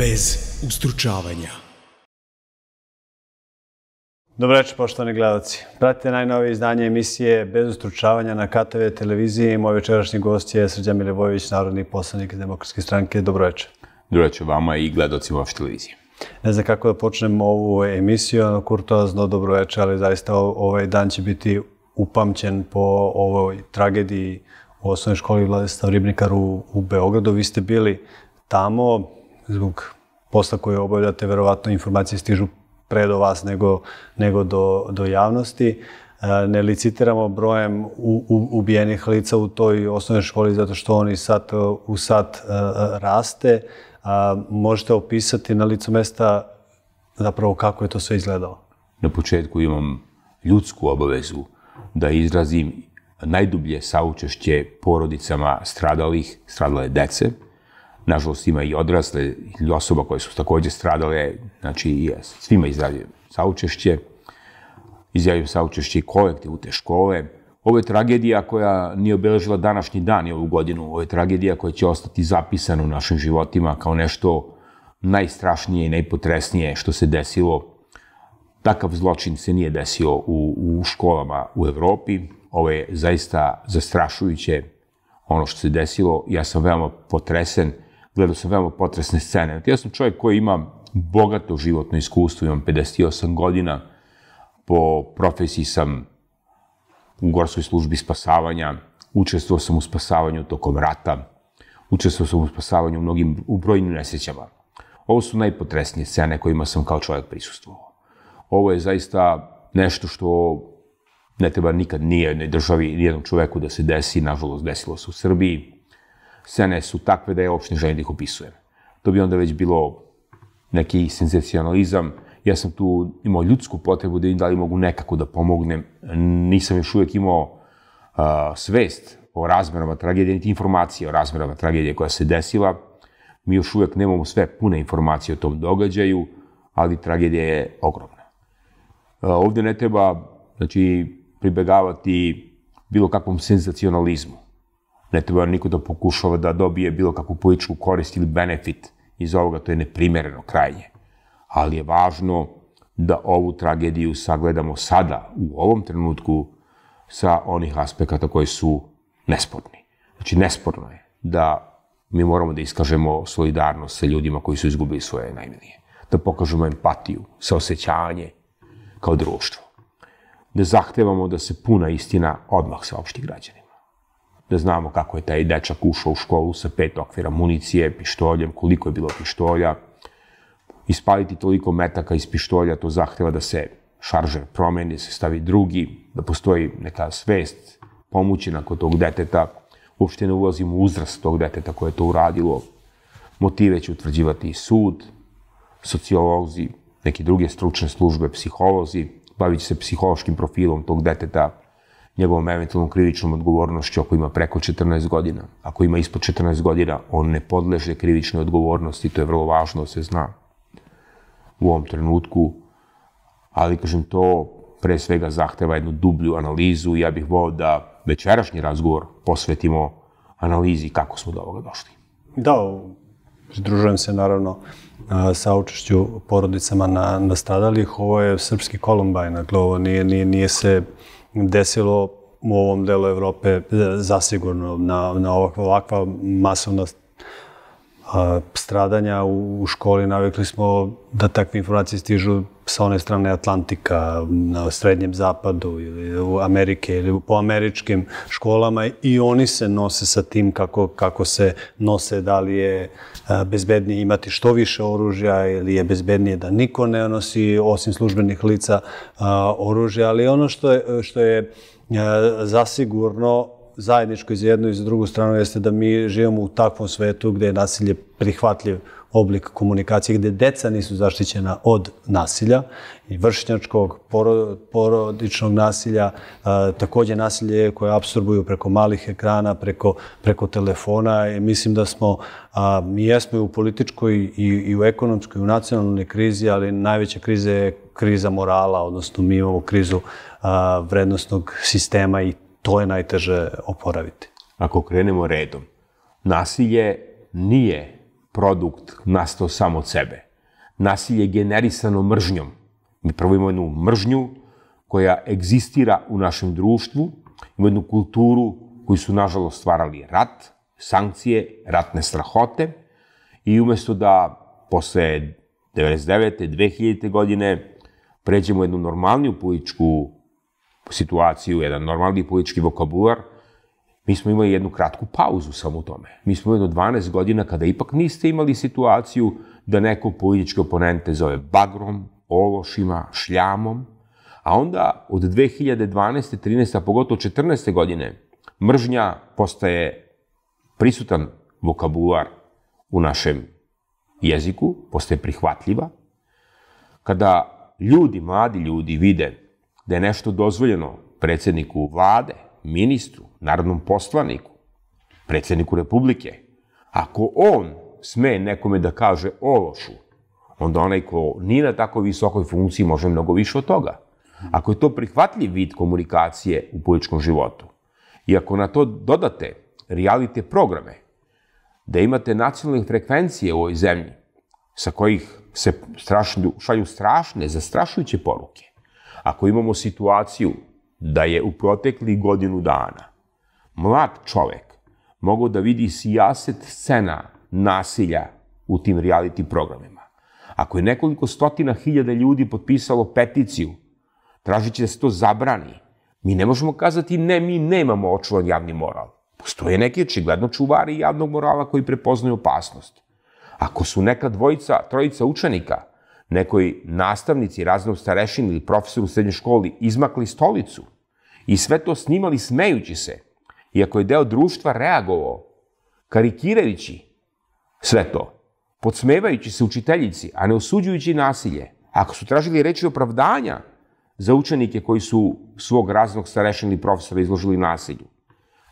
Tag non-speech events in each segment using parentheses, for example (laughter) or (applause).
bez ustručavanja. Dobro večer, poštovani gledalci. Pratite najnovije izdanje emisije Bez ustručavanja na KTV televiziji. Moj večerašnji gost je Srđan Milivojević, narodni poslanik Demokratske stranke. Dobro večer. Dobro večer vama i gledalcima vaše televizije. Ne znam kako da počnem ovu emisiju, ono kurtoazno dobro večer, ali zaista ovaj dan će biti upamćen po ovoj tragediji u osnovnoj školi Vladislav Ribnikar u, u Beogradu. Vi ste bili tamo zbog posla koje obavljate, verovatno informacije stižu pre do vas nego, nego do, do javnosti. E, ne licitiramo brojem u, u, ubijenih lica u toj osnovnoj školi zato što oni sat u sat e, raste. A, možete opisati na licu mesta zapravo kako je to sve izgledalo? Na početku imam ljudsku obavezu da izrazim najdublje saučešće porodicama stradalih, stradale dece. Nažalost ima i odrasle osoba koje su takođe stradale, znači i svima izravljujem saučešće. Izjavim saučešće i kolektivu te škole. Ovo je tragedija koja nije obeležila današnji dan i ovu godinu. Ovo je tragedija koja će ostati zapisana u našim životima kao nešto najstrašnije i najpotresnije što se desilo. Takav zločin se nije desio u, u školama u Evropi. Ovo je zaista zastrašujuće ono što se desilo. Ja sam veoma potresen, gledao sam veoma potresne scene. Ja sam čovjek koji ima bogato životno iskustvo, imam 58 godina, po profesiji sam u gorskoj službi spasavanja, učestvovao sam u spasavanju tokom rata, učestvovao sam u spasavanju u mnogim, u brojnim nesrećama. Ovo su najpotresnije scene kojima sam kao čovjek prisustvovao. Ovo je zaista nešto što ne treba nikad nije jednoj državi, nijednom čoveku da se desi, nažalost desilo se u Srbiji. Scene su takve da je uopšte želim da ih opisujem. To bi onda već bilo neki senzacionalizam, ja sam tu imao ljudsku potrebu da im da li mogu nekako da pomognem. Nisam još uvek imao svest o razmerama tragedije, niti informacije o razmerama tragedije koja se desila. Mi još uvek nemamo sve pune informacije o tom događaju, ali tragedija je ogromna. Ovde ne treba, znači, pribegavati bilo kakvom senzacionalizmu. Ne treba niko da pokušava da dobije bilo kakvu političku korist ili benefit iz ovoga, to je neprimereno krajnje ali je važno da ovu tragediju sagledamo sada, u ovom trenutku, sa onih aspekata koji su nesporni. Znači, nesporno je da mi moramo da iskažemo solidarnost sa ljudima koji su izgubili svoje najmilije. Da pokažemo empatiju, saosećanje kao društvo. Da zahtevamo da se puna istina odmah saopšti građanima. Da znamo kako je taj dečak ušao u školu sa pet okvira municije, pištoljem, koliko je bilo pištolja, ispaliti toliko metaka iz pištolja, to zahteva da se šaržer promeni, da se stavi drugi, da postoji neka svest pomućena kod tog deteta. Uopšte ne ulazim u uzrast tog deteta koje je to uradilo. Motive će utvrđivati i sud, sociolozi, neke druge stručne službe, psiholozi, bavit će se psihološkim profilom tog deteta, njegovom eventualnom krivičnom odgovornošću ako ima preko 14 godina. Ako ima ispod 14 godina, on ne podleže krivičnoj odgovornosti, to je vrlo važno da se zna u ovom trenutku, ali kažem to pre svega zahteva jednu dublju analizu i ja bih volao da večerašnji razgovor posvetimo analizi kako smo do ovoga došli. Da, pridružujem se naravno sa učešću porodicama na, nastradalih. Ovo je srpski Kolumbaj, dakle ovo nije, nije, nije se desilo u ovom delu Evrope e, zasigurno na, na ovakva, ovakva masovna stradanja u, školi. Navikli smo da takve informacije stižu sa one strane Atlantika, na srednjem zapadu ili u Amerike ili po američkim školama i oni se nose sa tim kako, kako se nose, da li je bezbednije imati što više oružja ili je bezbednije da niko ne nosi osim službenih lica oružja, ali ono što je, što je zasigurno zajedničko i za jednu i za drugu stranu jeste da mi živimo u takvom svetu gde je nasilje prihvatljiv oblik komunikacije, gde deca nisu zaštićena od nasilja i vršnjačkog, porodičnog nasilja, a, takođe nasilje koje absorbuju preko malih ekrana, preko, preko telefona i mislim da smo, a, mi jesmo i u političkoj i, i u ekonomskoj i u nacionalnoj krizi, ali najveća kriza je kriza morala, odnosno mi imamo krizu a, vrednostnog sistema i to je najteže oporaviti. Ako krenemo redom, nasilje nije produkt nastao samo od sebe. Nasilje je generisano mržnjom. Mi prvo imamo jednu mržnju koja egzistira u našem društvu, imamo jednu kulturu koju su, nažalost, stvarali rat, sankcije, ratne strahote i umesto da posle 99. 2000. godine pređemo jednu normalniju političku situaciju, jedan normalni politički vokabular, mi smo imali jednu kratku pauzu samo u tome. Mi smo jedno 12 godina kada ipak niste imali situaciju da neko političke oponente zove bagrom, ološima, šljamom, a onda od 2012. 13. a pogotovo 14. godine mržnja postaje prisutan vokabular u našem jeziku, postaje prihvatljiva. Kada ljudi, mladi ljudi vide da je nešto dozvoljeno predsedniku vlade, ministru, narodnom poslaniku, predsedniku republike, ako on sme nekome da kaže ološu, onda onaj ko nije na tako visokoj funkciji može mnogo više od toga. Ako je to prihvatljiv vid komunikacije u političkom životu, i ako na to dodate realite programe, da imate nacionalne frekvencije u ovoj zemlji, sa kojih se strašlju, šalju strašne, zastrašujuće poruke. Ako imamo situaciju da je u proteklih godinu dana mlad čovek mogao da vidi sijaset scena nasilja u tim reality programima, ako je nekoliko stotina hiljada ljudi potpisalo peticiju tražići da se to zabrani, mi ne možemo kazati ne, mi nemamo očuvan javni moral. Postoje neki očigledno čuvari javnog morala koji prepoznaju opasnost. Ako su neka dvojica, trojica učenika, nekoj nastavnici, raznom starešini ili profesoru u srednjoj školi izmakli stolicu i sve to snimali smejući se, iako je deo društva reagovao, karikirajući sve to, podsmevajući se učiteljici, a ne osuđujući nasilje, ako su tražili reći opravdanja za učenike koji su svog raznog starešina ili profesora izložili nasilju,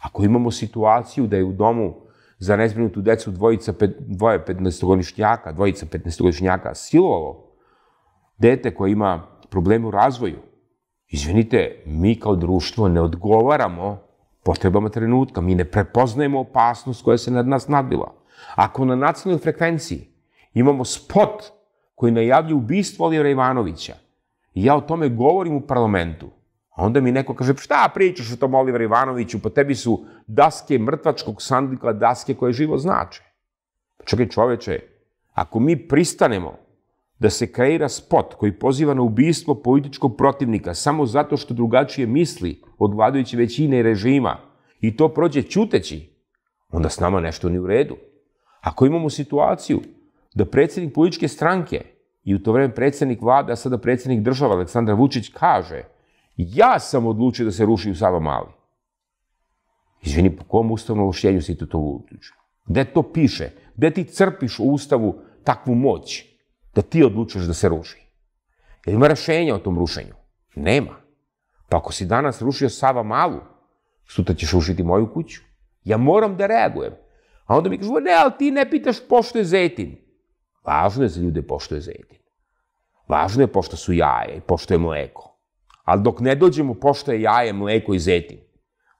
ako imamo situaciju da je u domu za nezbrinutu decu dvojica, dvoje 15-godišnjaka, dvojica 15-godišnjaka silovalo dete koje ima probleme u razvoju, izvinite, mi kao društvo ne odgovaramo potrebama trenutka, mi ne prepoznajemo opasnost koja se nad nas nadbila. Ako na nacionalnoj frekvenciji imamo spot koji najavlja ubistvo Olivera Ivanovića, i ja o tome govorim u parlamentu, A onda mi neko kaže, šta pričaš o tom Oliver Ivanoviću, po tebi su daske mrtvačkog sandika, daske koje živo znače. Čekaj čoveče, ako mi pristanemo da se kreira spot koji poziva na ubistvo političkog protivnika samo zato što drugačije misli od vladajuće većine i režima i to prođe ćuteći, onda s nama nešto ni u redu. Ako imamo situaciju da predsednik političke stranke i u to vreme predsednik vlada, a sada predsednik država Aleksandar Vučić kaže – Ja sam odlučio da se ruši u Sava Mali. Izvini, po kom ustavnom ovlašćenju si to to? Gde to piše? Gde ti crpiš u ustavu takvu moć da ti odlučuješ da se ruši? Jel ima rešenja o tom rušenju? Nema. Pa ako si danas rušio Sava Malu, sutra ćeš rušiti moju kuću. Ja moram da reagujem. A onda mi kažu, ne, ali ti ne pitaš pošto je zetin. Važno je za ljude pošto je zetin. Važno je pošto su jaje, pošto je mleko. Ali dok ne dođemo pošto je jaje, mleko i zetin,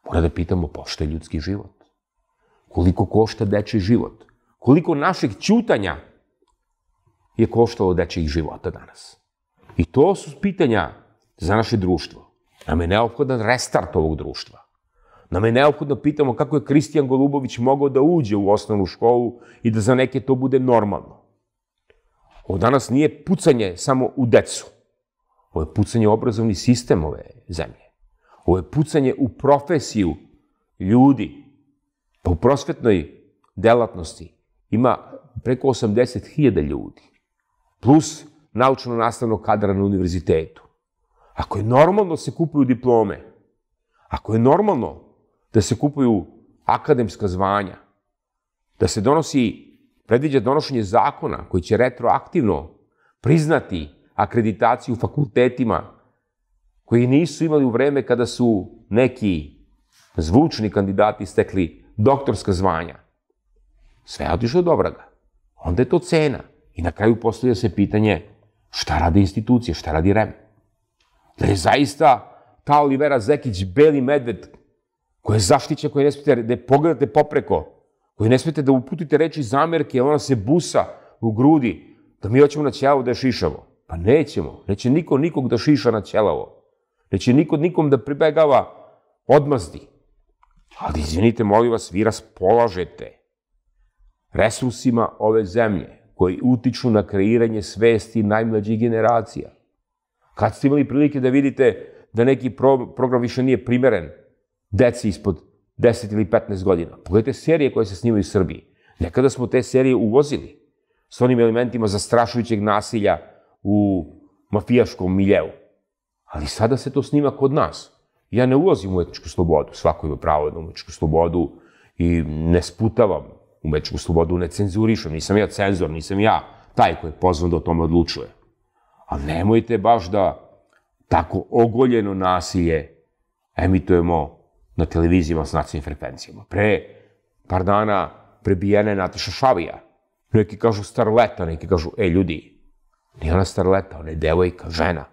mora da pitamo pošto je ljudski život. Koliko košta dečiji život? Koliko našeg ćutanja je koštalo dečijih života danas? I to su pitanja za naše društvo. Nam je neophodan restart ovog društva. Nam je neophodno pitamo kako je Kristijan Golubović mogao da uđe u osnovnu školu i da za neke to bude normalno. Ovo danas nije pucanje samo u decu Ovo je pucanje u obrazovni sistem ove zemlje. Ovo je pucanje u profesiju ljudi. Pa u prosvetnoj delatnosti ima preko 80.000 ljudi. Plus naučno-nastavnog kadra na univerzitetu. Ako je normalno da se kupuju diplome, ako je normalno da se kupuju akademska zvanja, da se donosi, predviđa donošenje zakona koji će retroaktivno priznati akreditaciju fakultetima koji nisu imali u vreme kada su neki zvučni kandidati stekli doktorska zvanja. Sve je otišlo do vraga. Onda je to cena. I na kraju postavlja se pitanje šta radi institucije, šta radi REM. Da je zaista ta Olivera Zekić, beli medved, koji je zaštićen, koji ne smijete, da pogledate popreko, koji ne smete da uputite reči zamerke, ona se busa u grudi, da mi hoćemo na ćelavo da je šišamo. Pa nećemo. Neće niko nikog da šiša na ćelavo. Neće niko nikom da pribegava odmazdi. Ali, izvinite, molim vas, vi raspolažete resursima ove zemlje koji utiču na kreiranje svesti najmlađih generacija. Kad ste imali prilike da vidite da neki pro, program više nije primeren deci ispod 10 ili 15 godina. Pogledajte serije koje se snimaju u Srbiji. Nekada smo te serije uvozili s onim elementima zastrašujućeg nasilja u mafijaškom miljeu. Ali sada se to snima kod nas. Ja ne ulazim u etničku slobodu, svako ima pravo na umetničku slobodu i ne sputavam umetničku slobodu, ne cenzurišem, nisam ja cenzor, nisam ja taj koji je pozvan da o tome odlučuje. Ali nemojte baš da tako ogoljeno nasilje emitujemo na televizijama s nacionalnim frekvencijama. Pre par dana prebijena je Nataša Šavija. Neki kažu starleta, neki kažu, e, ljudi, nije ona starleta, ona je devojka, žena.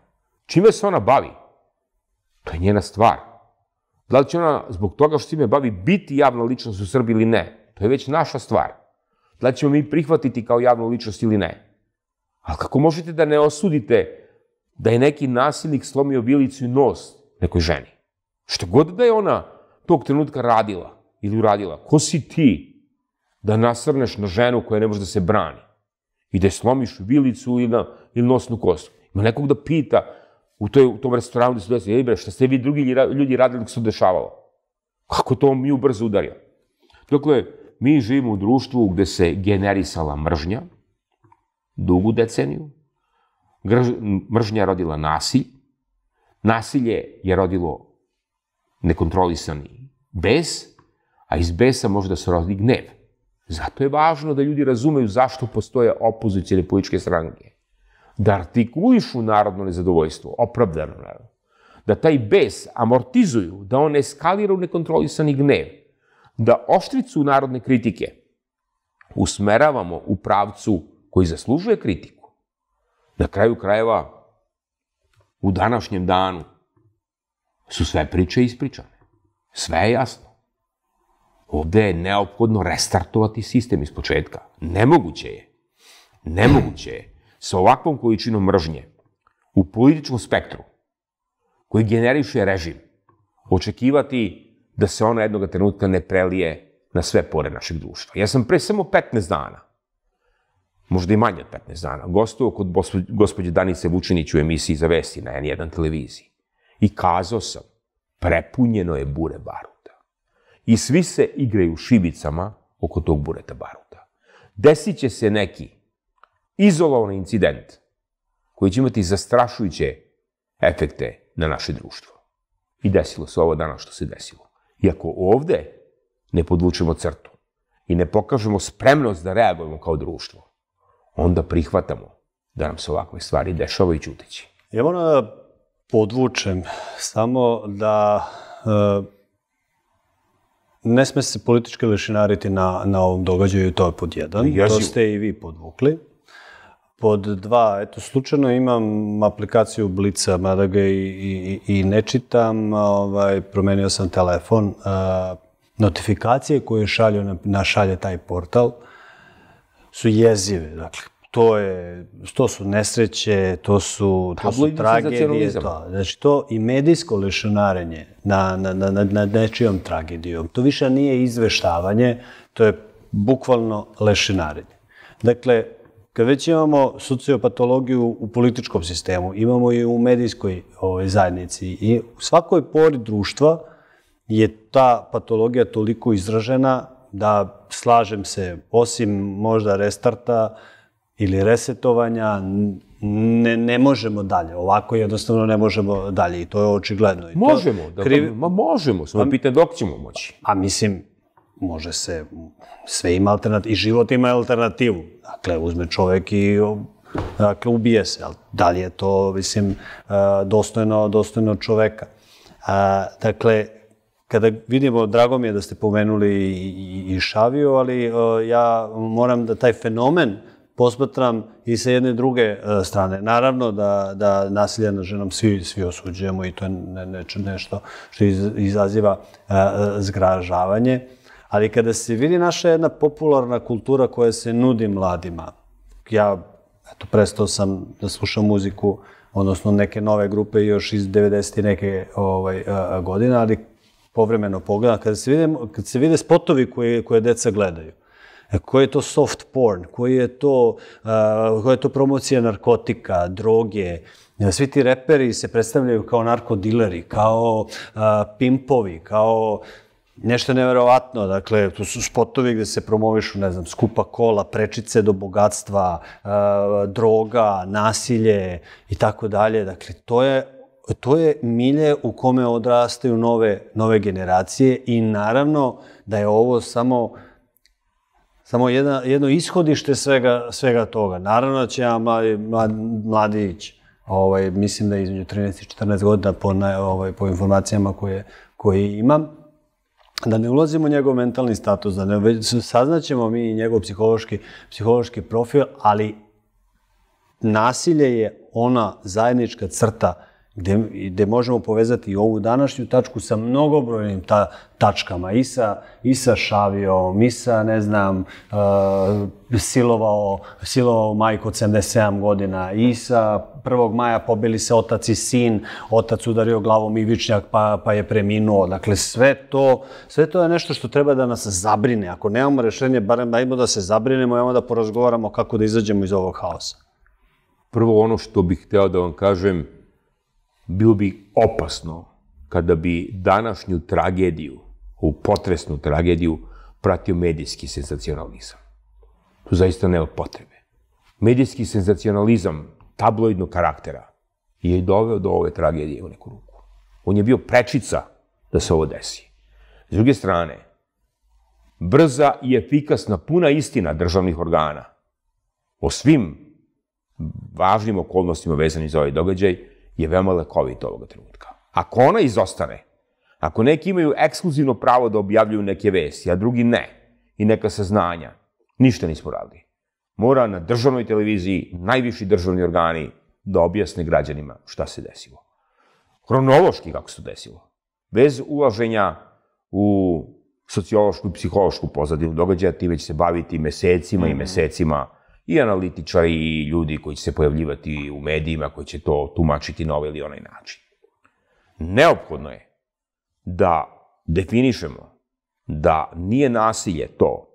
Čime se ona bavi? To je njena stvar. Da li će ona, zbog toga što se time bavi, biti javna ličnost u Srbiji ili ne? To je već naša stvar. Da ćemo mi prihvatiti kao javnu ličnost ili ne? Ali kako možete da ne osudite da je neki nasilnik slomio vilicu i nos nekoj ženi? Što god da je ona tog trenutka radila ili uradila, ko si ti da nasrneš na ženu koja ne može da se brani i da je slomiš vilicu ili, na, ili nosnu kostu? Ima nekog da pita u, toj, u tom restoranu da se desi, ej bre, šta ste vi drugi ljudi radili dok se dešavalo? Kako to mi ubrzo udario? Dakle, mi živimo u društvu gde se generisala mržnja, dugu deceniju, mržnja je rodila nasilj, nasilje je rodilo nekontrolisani bes, a iz besa može da se rodi gnev. Zato je važno da ljudi razumeju zašto postoje opozicijne političke stranke. Da artikulišu narodno nezadovoljstvo, opravdano naravno. Da taj bes amortizuju, da on eskalira u nekontrolisani gnev. Da oštricu narodne kritike usmeravamo u pravcu koji zaslužuje kritiku. Na kraju krajeva, u današnjem danu, su sve priče ispričane. Sve je jasno. Ovde je neophodno restartovati sistem iz početka. Nemoguće je. Nemoguće je sa ovakvom količinom mržnje u političkom spektru koji generiše režim očekivati da se ona jednog trenutka ne prelije na sve pore našeg društva. Ja sam pre samo 15 dana, možda i manje od 15 dana, gostovao kod gospođe Danice Vučinić u emisiji za vesti na N1 televiziji. I kazao sam, prepunjeno je bure baruta. I svi se igraju šibicama oko tog bureta baruta. Desit će se neki izolovan incident koji će imati zastrašujuće efekte na naše društvo. I desilo se ovo danas što se desilo. I ako ovde ne podvučemo crtu i ne pokažemo spremnost da reagujemo kao društvo, onda prihvatamo da nam se ovakve stvari dešavaju i čuteći. Ja moram da podvučem samo da e, ne sme se politički lešinariti na, na ovom događaju, to je pod jedan. To ste i vi podvukli. Pod dva, eto, slučajno imam aplikaciju Blica, mada ga i, i, i ne čitam, ovaj, promenio sam telefon. A, notifikacije koje šalju na, šalje taj portal su jezive. Dakle, to je, to su nesreće, to su, to su tragedije, to, znači to i medijsko lešinarenje na, na, na, na nečijom tragedijom, to više nije izveštavanje, to je bukvalno lešinarenje. Dakle, kad već imamo sociopatologiju u političkom sistemu, imamo i u medijskoj ovaj, zajednici i u svakoj pori društva je ta patologija toliko izražena da slažem se, osim možda restarta, ili resetovanja, ne, ne možemo dalje. Ovako jednostavno ne možemo dalje i to je očigledno. I možemo, to, da, kriv... ma možemo, samo pitanje dok ćemo moći. A mislim, može se, sve ima alternativu, i život ima alternativu. Dakle, uzme čovek i dakle, ubije se, ali da li je to, mislim, dostojno, dostojno čoveka. A, dakle, kada vidimo, drago mi je da ste pomenuli i, i, Šaviju, ali ja moram da taj fenomen posmatram i sa jedne druge e, strane. Naravno da, da nasilje na ženom svi, svi osuđujemo i to je ne, ne, nešto što iz, izaziva e, zgražavanje, Ali kada se vidi naša jedna popularna kultura koja se nudi mladima, ja eto, prestao sam da slušam muziku, odnosno neke nove grupe još iz 90. neke ovaj, godine, ali povremeno pogledam, kada se vide, kad se vide spotovi koje, koje deca gledaju, E, koji je to soft porn, koji je to, uh, koja je to promocija narkotika, droge, Svi ti reperi se predstavljaju kao narkodileri, kao uh, pimpovi, kao nešto neverovatno. Dakle, to su spotovi gde se promovišu, ne znam, skupa kola, prečice do bogatstva, uh, droga, nasilje i tako dalje. Dakle, to je to je milje u kome odrastaju nove, nove generacije i naravno da je ovo samo samo jedna, jedno ishodište svega, svega toga. Naravno da će ja mladi, mlad, mladić, ovaj, mislim da je između 13 i 14 godina po, ovaj, po informacijama koje, koje imam, da ne ulazimo u njegov mentalni status, da ne već saznaćemo mi njegov psihološki, psihološki profil, ali nasilje je ona zajednička crta gde, gde možemo povezati i ovu današnju tačku sa mnogobrojnim ta, tačkama, i sa, i sa Šavijom, i sa, ne znam, uh, silovao, silovao majku od 77 godina, i sa 1. maja pobili se otac i sin, otac udario glavom ivičnjak pa, pa je preminuo. Dakle, sve to, sve to je nešto što treba da nas zabrine. Ako nemamo rešenje, barem dajmo da se zabrinemo imamo da porazgovaramo kako da izađemo iz ovog haosa. Prvo ono što bih hteo da vam kažem, bilo bi opasno kada bi današnju tragediju, ovu potresnu tragediju, pratio medijski senzacionalizam. Tu zaista nema potrebe. Medijski senzacionalizam tabloidnog karaktera je doveo do ove tragedije u neku ruku. On je bio prečica da se ovo desi. S druge strane, brza i efikasna puna istina državnih organa o svim važnim okolnostima vezanim za ovaj događaj je veoma lekovit ovoga trenutka. Ako ona izostane, ako neki imaju ekskluzivno pravo da objavljuju neke vesti, a drugi ne, i neka saznanja, ništa nismo radili. Mora na državnoj televiziji najviši državni organi da objasne građanima šta se desilo. Hronološki kako se to desilo. Bez ulaženja u sociološku i psihološku pozadinu događaja, ti već se baviti mesecima mm. i mhm. mesecima i analitičari i ljudi koji će se pojavljivati u medijima, koji će to tumačiti na ovaj ili onaj način. Neophodno je da definišemo da nije nasilje to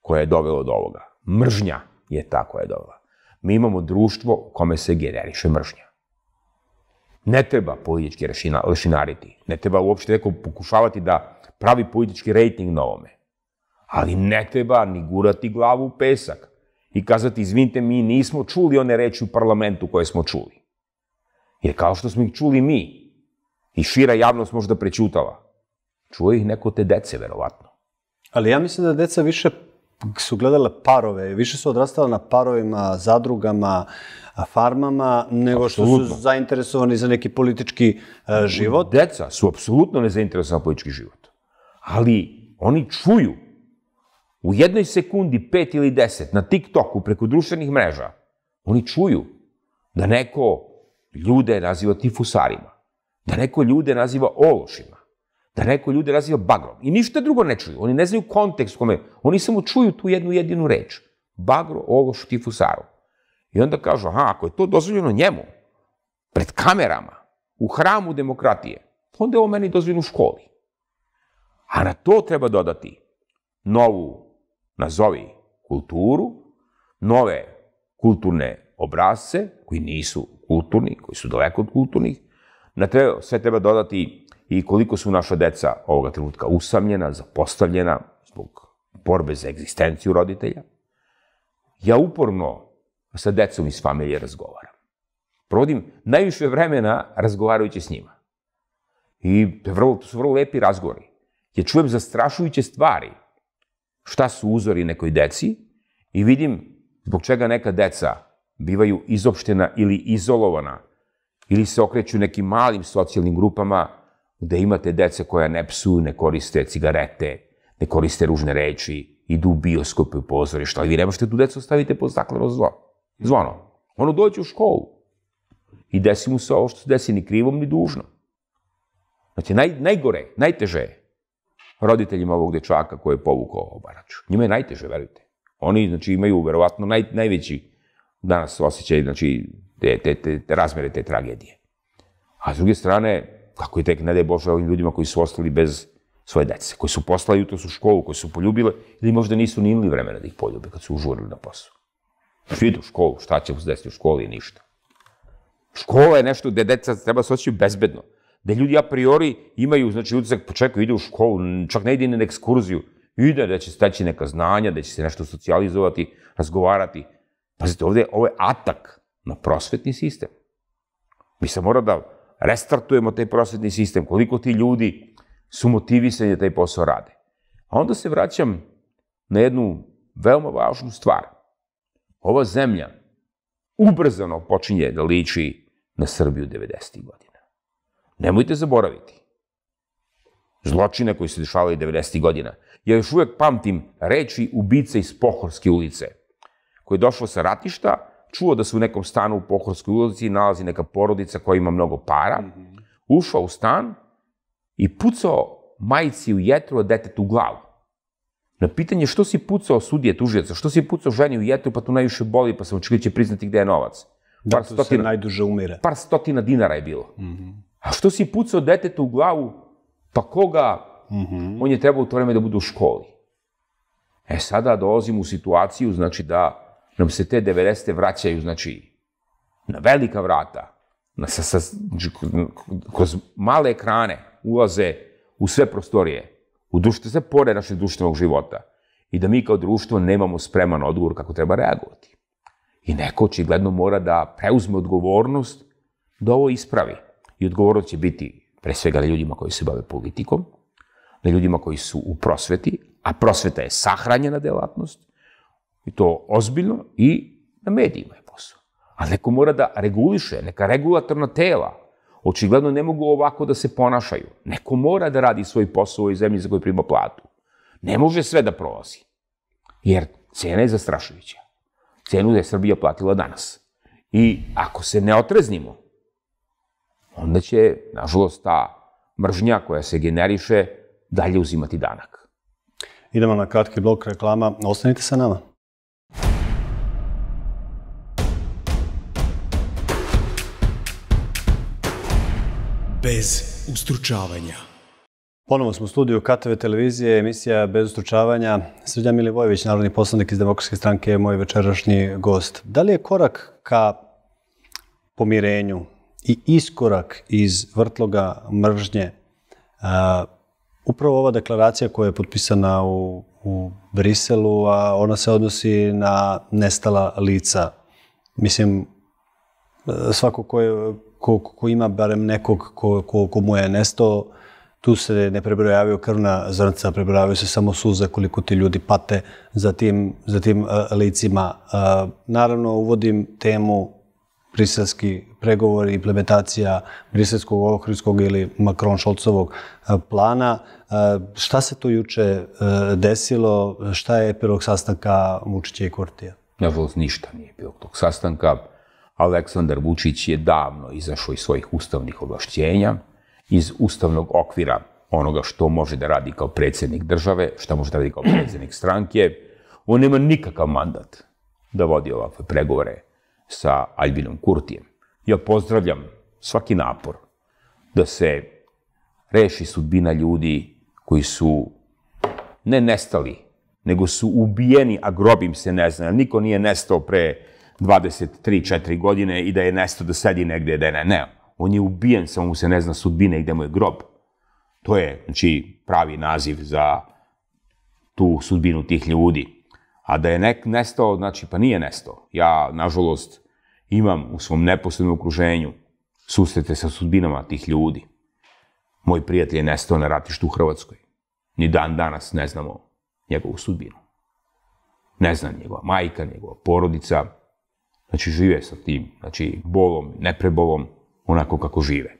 koje je dovelo do ovoga. Mržnja je ta koja je dovela. Mi imamo društvo u kome se generiše mržnja. Ne treba politički rešina, lešinariti. Ne treba uopšte neko pokušavati da pravi politički rejting na ovome. Ali ne treba ni gurati glavu u pesak i kazati, izvinite, mi nismo čuli one reči u parlamentu koje smo čuli. Jer kao što smo ih čuli mi, i šira javnost možda prećutala, čuje ih neko te dece, verovatno. Ali ja mislim da deca više su gledale parove, više su odrastala na parovima, zadrugama, farmama, nego Absolutno. što su zainteresovani za neki politički uh, život. Deca su apsolutno nezainteresovani za politički život. Ali oni čuju u jednoj sekundi, pet ili deset, na TikToku, preko društvenih mreža, oni čuju da neko ljude naziva tifusarima, da neko ljude naziva ološima, da neko ljude naziva bagrom. I ništa drugo ne čuju. Oni ne znaju kontekst kome. Oni samo čuju tu jednu jedinu reč. Bagro, ološ, tifusaru. I onda kažu, aha, ako je to dozvoljeno njemu, pred kamerama, u hramu demokratije, onda je ovo meni dozvoljeno u školi. A na to treba dodati novu nazovi kulturu, nove kulturne obrazce, koji nisu kulturni, koji su daleko od kulturnih, na treba, sve treba dodati i koliko su naša deca ovoga trenutka usamljena, zapostavljena zbog borbe za egzistenciju roditelja. Ja uporno sa decom iz familije razgovaram. Provodim najviše vremena razgovarajući s njima. I to, vrlo, su vrlo lepi razgovori. Ja čujem zastrašujuće stvari šta su uzori nekoj deci i vidim zbog čega neka deca bivaju izopštena ili izolovana ili se okreću nekim malim socijalnim grupama gde imate dece koja ne psuju, ne koriste cigarete, ne koriste ružne reči, idu u bioskope u pozorišta, ali vi ne možete tu decu ostaviti pod stakleno zlo. Zvono. Ono dođe u školu i desi mu se ovo što se desi ni krivom ni dužno. Znači, naj, najgore, najteže je roditeljima ovog dečaka koji je povukao obarač. Njima je najteže, verujte. Oni, znači, imaju verovatno naj, najveći danas osjećaj, znači, te, te, te, razmere te tragedije. A s druge strane, kako je tek, ne daj Bože, ovim ljudima koji su ostali bez svoje dece, koji su poslali jutros u školu, koji su poljubile, ili možda nisu ni vremena da ih poljube kad su užurili na posao. Znači, idu u školu, šta će se desiti u školi, ništa. Škola je nešto gde deca treba se osjećaju bezbedno. Gde ljudi a priori imaju, znači, utisak, počekaju, ide u školu, čak ne ide na ekskurziju, ide da će steći neka znanja, da će se nešto socijalizovati, razgovarati. Pazite, ovde ovo je atak na prosvetni sistem. Mi se mora da restartujemo taj prosvetni sistem, koliko ti ljudi su motivisani da taj posao rade. A onda se vraćam na jednu veoma važnu stvar. Ova zemlja ubrzano počinje da liči na Srbiju 90. godina. Nemojte zaboraviti zločine koji se dešavali 90. godina. Ja još uvek pamtim reči ubice iz Pohorske ulice, koji je došao sa ratišta, čuo da se u nekom stanu u Pohorskoj ulici nalazi neka porodica koja ima mnogo para, ušao u stan i pucao majici u jetru, a detetu u glavu. Na pitanje što si pucao sudije tužijaca, što si pucao ženi u jetru, pa tu najviše boli, pa sam očekio da će priznati gde je novac. Da, par stotina, se najduže umire. Par stotina dinara je bilo. Mm -hmm. A što si pucao detetu u glavu, pa koga, mm -hmm. on je trebao u to vreme da bude u školi. E sada dolazimo u situaciju, znači da nam se te 90. vraćaju, znači, na velika vrata, na, sa, sa, znači, kroz male ekrane ulaze u sve prostorije, u društvo, sve pore našeg društvenog života i da mi kao društvo nemamo spreman odgovor kako treba reagovati. I neko očigledno mora da preuzme odgovornost da ovo ispravi. I odgovornost će biti pre svega na ljudima koji se bave politikom, na ljudima koji su u prosveti, a prosveta je sahranjena delatnost, i to ozbiljno, i na medijima je posao. Ali neko mora da reguliše, neka regulatorna tela, očigledno ne mogu ovako da se ponašaju. Neko mora da radi svoj posao u ovoj zemlji za koju prima platu. Ne može sve da prolazi. Jer cena je zastrašujuća. Cenu je Srbija platila danas. I ako se ne otreznimo, onda će, nažalost, ta mržnja koja se generiše dalje uzimati danak. Idemo na kratki blok reklama. Ostanite sa nama. bez ustručavanja. Ponovo smo u studiju KTV televizije, emisija Bez ustručavanja. Srđan Milivojević, narodni poslanik iz Demokratske stranke, je moj večerašnji gost. Da li je korak ka pomirenju i iskorak iz vrtloga mržnje upravo ova deklaracija koja je potpisana u, u Briselu, a ona se odnosi na nestala lica. Mislim, svako ko je ko, ko ima barem nekog ko, ko, ko mu je nestao, tu se ne prebrojavaju krvna zrnca, prebrojavaju se samo suze koliko ti ljudi pate za tim, za tim uh, licima. Uh, naravno, uvodim temu briselski pregovor i implementacija briselskog, ohridskog ili Macron-Šolcovog uh, plana. Uh, šta se to juče uh, desilo? Šta je epilog sastanka Vučića i Kortija? Nažalost, ništa nije bilo tog sastanka. Aleksandar Vučić je davno izašao iz svojih ustavnih ovlašćenja, iz ustavnog okvira onoga što može da radi kao predsednik države, šta može da radi kao predsednik stranke. On nema nikakav mandat da vodi ovakve pregovore sa Albinom Kurtijem. Ja pozdravljam svaki napor da se reši sudbina ljudi koji su ne nestali, nego su ubijeni, a grobim se ne zna. Niko nije nestao pre 23-4 godine i da je nesto da sedi negde, da je ne. Ne, on je ubijen, samo mu se ne zna sudbine i gde mu je grob. To je, znači, pravi naziv za tu sudbinu tih ljudi. A da je nek nestao, znači, pa nije nestao. Ja, nažalost, imam u svom neposrednom okruženju susrete sa sudbinama tih ljudi. Moj prijatelj je nestao na ratištu u Hrvatskoj. Ni dan danas ne znamo njegovu sudbinu. Ne zna njegova majka, njegova porodica, Znači, žive sa tim, znači, bolom, neprebolom, onako kako žive.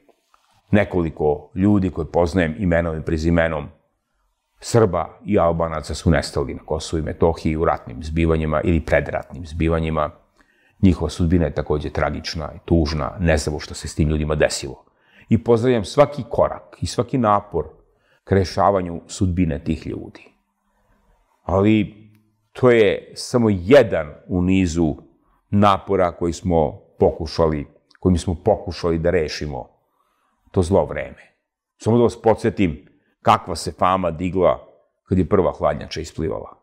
Nekoliko ljudi koje poznajem imenom i prezimenom Srba i Albanaca su nestali na Kosovu i Metohiji u ratnim zbivanjima ili predratnim zbivanjima. Njihova sudbina je takođe tragična i tužna, ne znamo što se s tim ljudima desilo. I pozdravljam svaki korak i svaki napor k rešavanju sudbine tih ljudi. Ali to je samo jedan u nizu napora koji smo pokušali, kojim smo pokušali da rešimo to zlo vreme. Samo da vas podsjetim kakva se fama digla kad je prva hladnjača isplivala.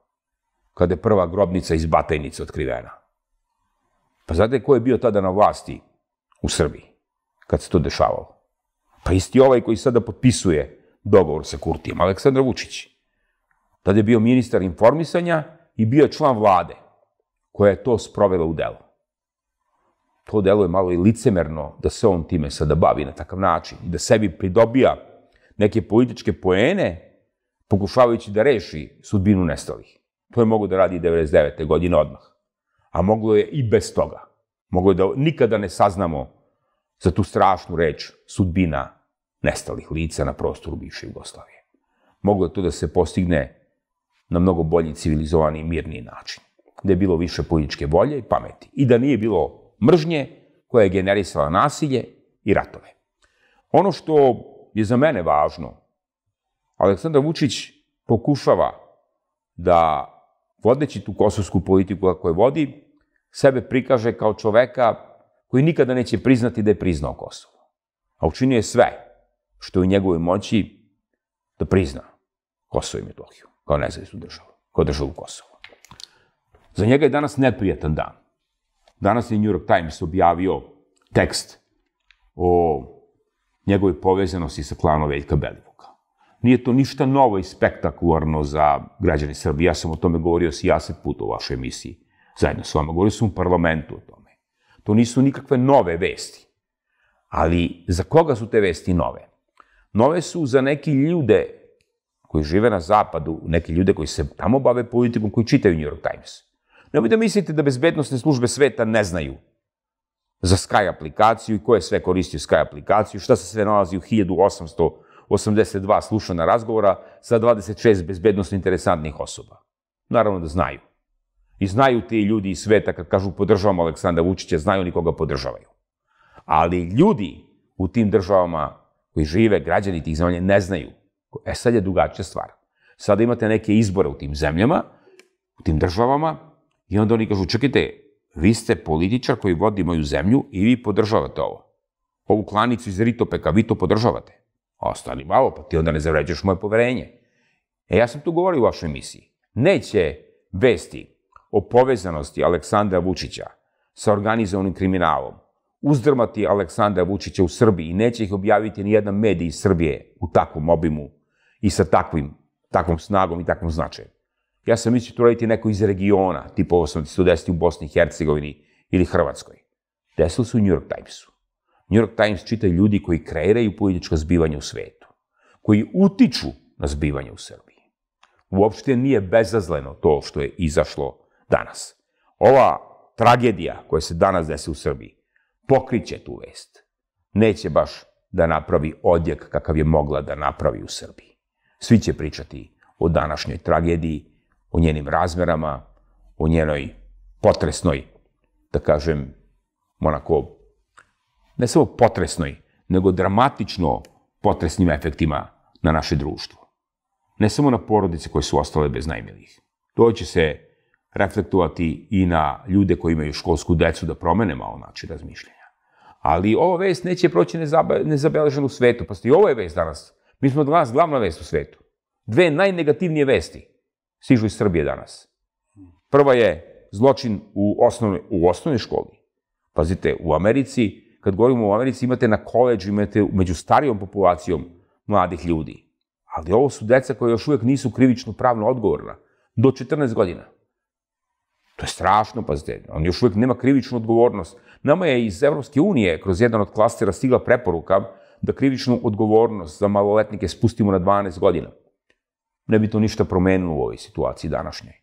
Kada je prva grobnica iz Batajnice otkrivena. Pa znate ko je bio tada na vlasti u Srbiji kad se to dešavalo? Pa isti ovaj koji sada potpisuje dogovor sa Kurtijem, Aleksandar Vučić. Tada je bio ministar informisanja i bio je član vlade koja je to sprovela u delo. To delo je malo i licemerno da se on time sada bavi na takav način i da sebi pridobija neke političke poene pokušavajući da reši sudbinu nestalih. To je mogo da radi 99. godine odmah. A moglo je i bez toga. Moglo je da nikada ne saznamo za tu strašnu reč sudbina nestalih lica na prostoru bivše Jugoslavije. Moglo je to da se postigne na mnogo bolji, civilizovani i mirniji način. Da je bilo više političke volje i pameti. I da nije bilo mržnje koja je generisala nasilje i ratove. Ono što je za mene važno, Aleksandar Vučić pokušava da, vodeći tu kosovsku politiku koju vodi, sebe prikaže kao čoveka koji nikada neće priznati da je priznao Kosovo. A učinio je sve što je u njegovoj moći da prizna Kosovo i Metohiju kao nezavisnu državu, kao državu Kosova. Za njega je danas neprijatan dan. Danas je New York Times objavio tekst o njegovoj povezanosti sa klanom Veljka Belivuka. Nije to ništa novo i spektakularno za građani Srbije. Ja sam o tome govorio sijaset puta u vašoj emisiji zajedno s vama. Govorio sam u parlamentu o tome. To nisu nikakve nove vesti. Ali za koga su te vesti nove? Nove su za neki ljude koji žive na zapadu, neki ljude koji se tamo bave politikom, koji čitaju New York Times. Nemoj da mislite da bezbednostne službe sveta ne znaju za Sky aplikaciju i ko je sve koristio Sky aplikaciju, šta se sve nalazi u 1882 slušana razgovora sa 26 bezbednostno interesantnih osoba. Naravno da znaju. I znaju ti ljudi iz sveta kad kažu podržavamo Aleksandra Vučića, znaju oni koga podržavaju. Ali ljudi u tim državama koji žive, građani tih zemalja, ne znaju. E sad je drugačija stvar. Sada imate neke izbore u tim zemljama, u tim državama, i onda oni kažu, čekajte, vi ste političar koji vodi moju zemlju i vi podržavate ovo. Ovu klanicu iz Ritopeka, vi to podržavate. Ostani malo, pa ti onda ne zavređuješ moje poverenje. E, ja sam tu govorio u vašoj emisiji. Neće vesti o povezanosti Aleksandra Vučića sa organizovanim kriminalom uzdrmati Aleksandra Vučića u Srbiji i neće ih objaviti ni jedan medij iz Srbije u takvom obimu i sa takvim, takvom snagom i takvom značajem. Ja sam mislio to raditi neko iz regiona, tipa ovo sam u Bosni i Hercegovini ili Hrvatskoj. Desilo se u New York Timesu. New York Times čitaju ljudi koji kreiraju politička zbivanja u svetu, koji utiču na zbivanje u Srbiji. Uopšte nije bezazleno to što je izašlo danas. Ova tragedija koja se danas desi u Srbiji pokriće tu vest. Neće baš da napravi odjek kakav je mogla da napravi u Srbiji. Svi će pričati o današnjoj tragediji, o njenim razmerama, o njenoj potresnoj, da kažem, onako, ne samo potresnoj, nego dramatično potresnim efektima na naše društvo. Ne samo na porodice koje su ostale bez najmilijih. To će se reflektovati i na ljude koji imaju školsku decu da promene malo način razmišljanja. Ali ova vest neće proći nezabeležena u svetu. Pa i ovo je vest danas. Mi smo danas glavna vest u svetu. Dve najnegativnije vesti stižu iz Srbije danas. Prva je zločin u osnovnoj, u osnovnoj školi. Pazite, u Americi, kad govorimo o Americi, imate na koleđu, imate među starijom populacijom mladih ljudi. Ali ovo su deca koja još uvijek nisu krivično pravno odgovorna. Do 14 godina. To je strašno, pazite, on još uvijek nema krivičnu odgovornost. Nama je iz Evropske unije kroz jedan od klastera stigla preporuka da krivičnu odgovornost za maloletnike spustimo na 12 godina. Ne bi to ništa promenilo u ovoj situaciji današnjoj.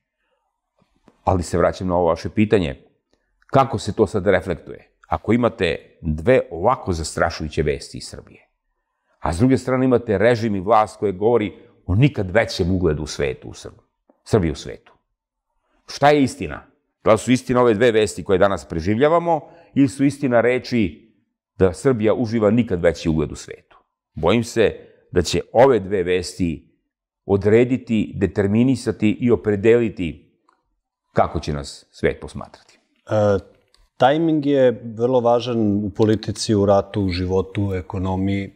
Ali se vraćam na ovo vaše pitanje. Kako se to sad reflektuje? Ako imate dve ovako zastrašujuće vesti iz Srbije, a s druge strane imate režim i vlast koje govori o nikad većem ugledu u svetu, u Srbiji, u svetu. Šta je istina? Da su istina ove dve vesti koje danas preživljavamo ili su istina reči da Srbija uživa nikad veći ugled u svetu? Bojim se da će ove dve vesti odrediti, determinisati i opredeliti kako će nas svet posmatrati. E, tajming je vrlo važan u politici, u ratu, u životu, u ekonomiji.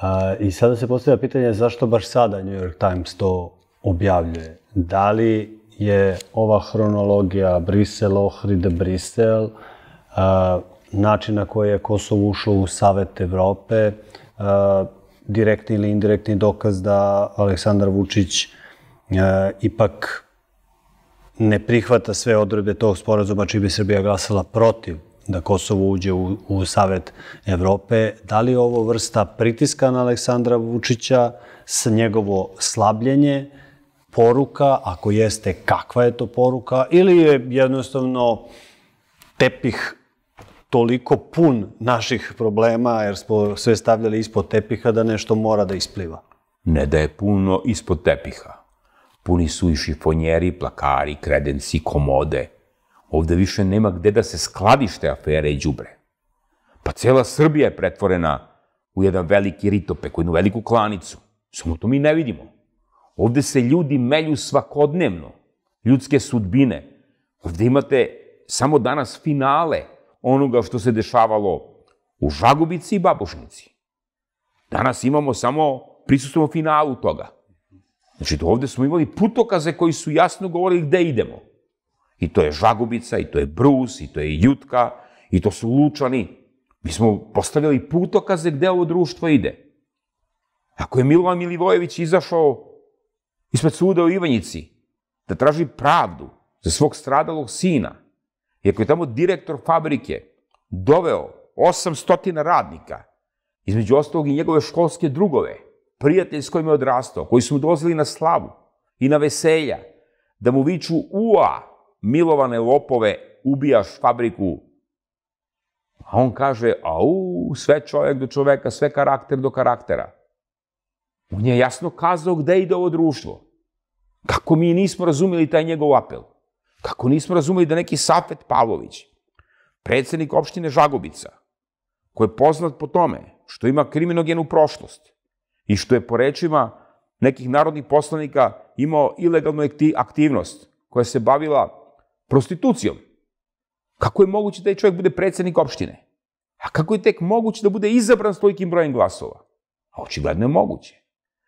A, I sada se postavlja pitanje zašto baš sada New York Times to objavljuje. Da li je ova hronologija Brisel, Ohrid, Brisel, a, način na koji je Kosovo ušlo u Savet Evrope, a, direktni ili indirektni dokaz da Aleksandar Vučić ipak ne prihvata sve odredbe tog sporazuma čiji bi Srbija glasala protiv da Kosovo uđe u, u Savet Evrope. Da li je ovo vrsta pritiska na Aleksandra Vučića s njegovo slabljenje, poruka, ako jeste, kakva je to poruka, ili je jednostavno tepih toliko pun naših problema, jer smo sve stavljali ispod tepiha, da nešto mora da ispliva? Ne da je puno ispod tepiha. Puni su i šifonjeri, plakari, kredenci, komode. Ovde više nema gde da se skladište afere i đubre. Pa cela Srbija je pretvorena u jedan veliki ritopek, u jednu veliku klanicu. Samo to mi ne vidimo. Ovde se ljudi melju svakodnevno, ljudske sudbine. Ovde imate samo danas finale onoga što se dešavalo u Žagubici i Babušnici. Danas imamo samo, prisustujemo finalu toga. Znači, ovde smo imali putokaze koji su jasno govorili gde idemo. I to je Žagubica, i to je Brus, i to je Jutka, i to su Lučani. Mi smo postavljali putokaze gde ovo društvo ide. Ako je Milovan Milivojević izašao ispred suda u Ivanjici da traži pravdu za svog stradalog sina, i ako je tamo direktor fabrike doveo 800 radnika, između ostalog i njegove školske drugove, prijatelj s kojim je odrastao, koji su mu dolazili na slavu i na veselja, da mu viču ua, milovane lopove, ubijaš fabriku. A on kaže, au, sve čovjek do čoveka, sve karakter do karaktera. On je jasno kazao gde ide ovo društvo. Kako mi nismo razumeli taj njegov apel? Kako nismo razumeli da neki Safet Pavlović, predsednik opštine Žagubica, koji je poznat po tome što ima kriminogenu prošlost i što je po rečima nekih narodnih poslanika imao ilegalnu aktivnost koja se bavila prostitucijom. Kako je moguće da taj čovjek bude predsednik opštine? A kako je tek moguće da bude izabran s tolikim brojem glasova? A očigledno je moguće.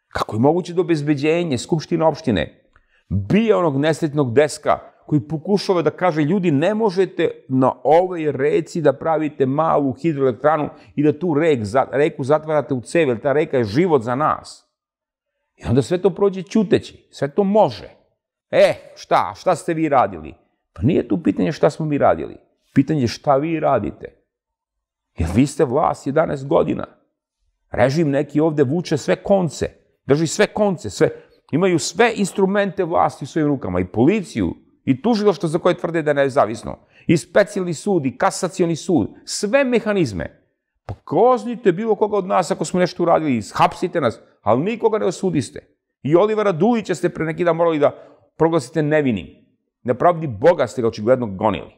Kako je moguće da obezbeđenje Skupštine opštine bije onog nesretnog deska koji pokušava da kaže ljudi ne možete na ovoj reci da pravite malu hidroelektranu i da tu rek, reku zatvarate u cev, jer ta reka je život za nas. I onda sve to prođe ćuteći, sve to može. E, šta, šta ste vi radili? Pa nije tu pitanje šta smo mi radili. Pitanje je šta vi radite. Jer vi ste vlast 11 godina. Režim neki ovde vuče sve konce drži sve konce, sve, imaju sve instrumente vlasti u svojim rukama, i policiju, i tužilaštvo za koje tvrde da je nezavisno, i specijalni sud, i kasacioni sud, sve mehanizme. Pa bilo koga od nas ako smo nešto uradili, shapsite nas, ali nikoga ne osudiste. I Olivera Dulića ste pre neki dan morali da proglasite nevinim. Na pravdi Boga ste ga očigledno gonili.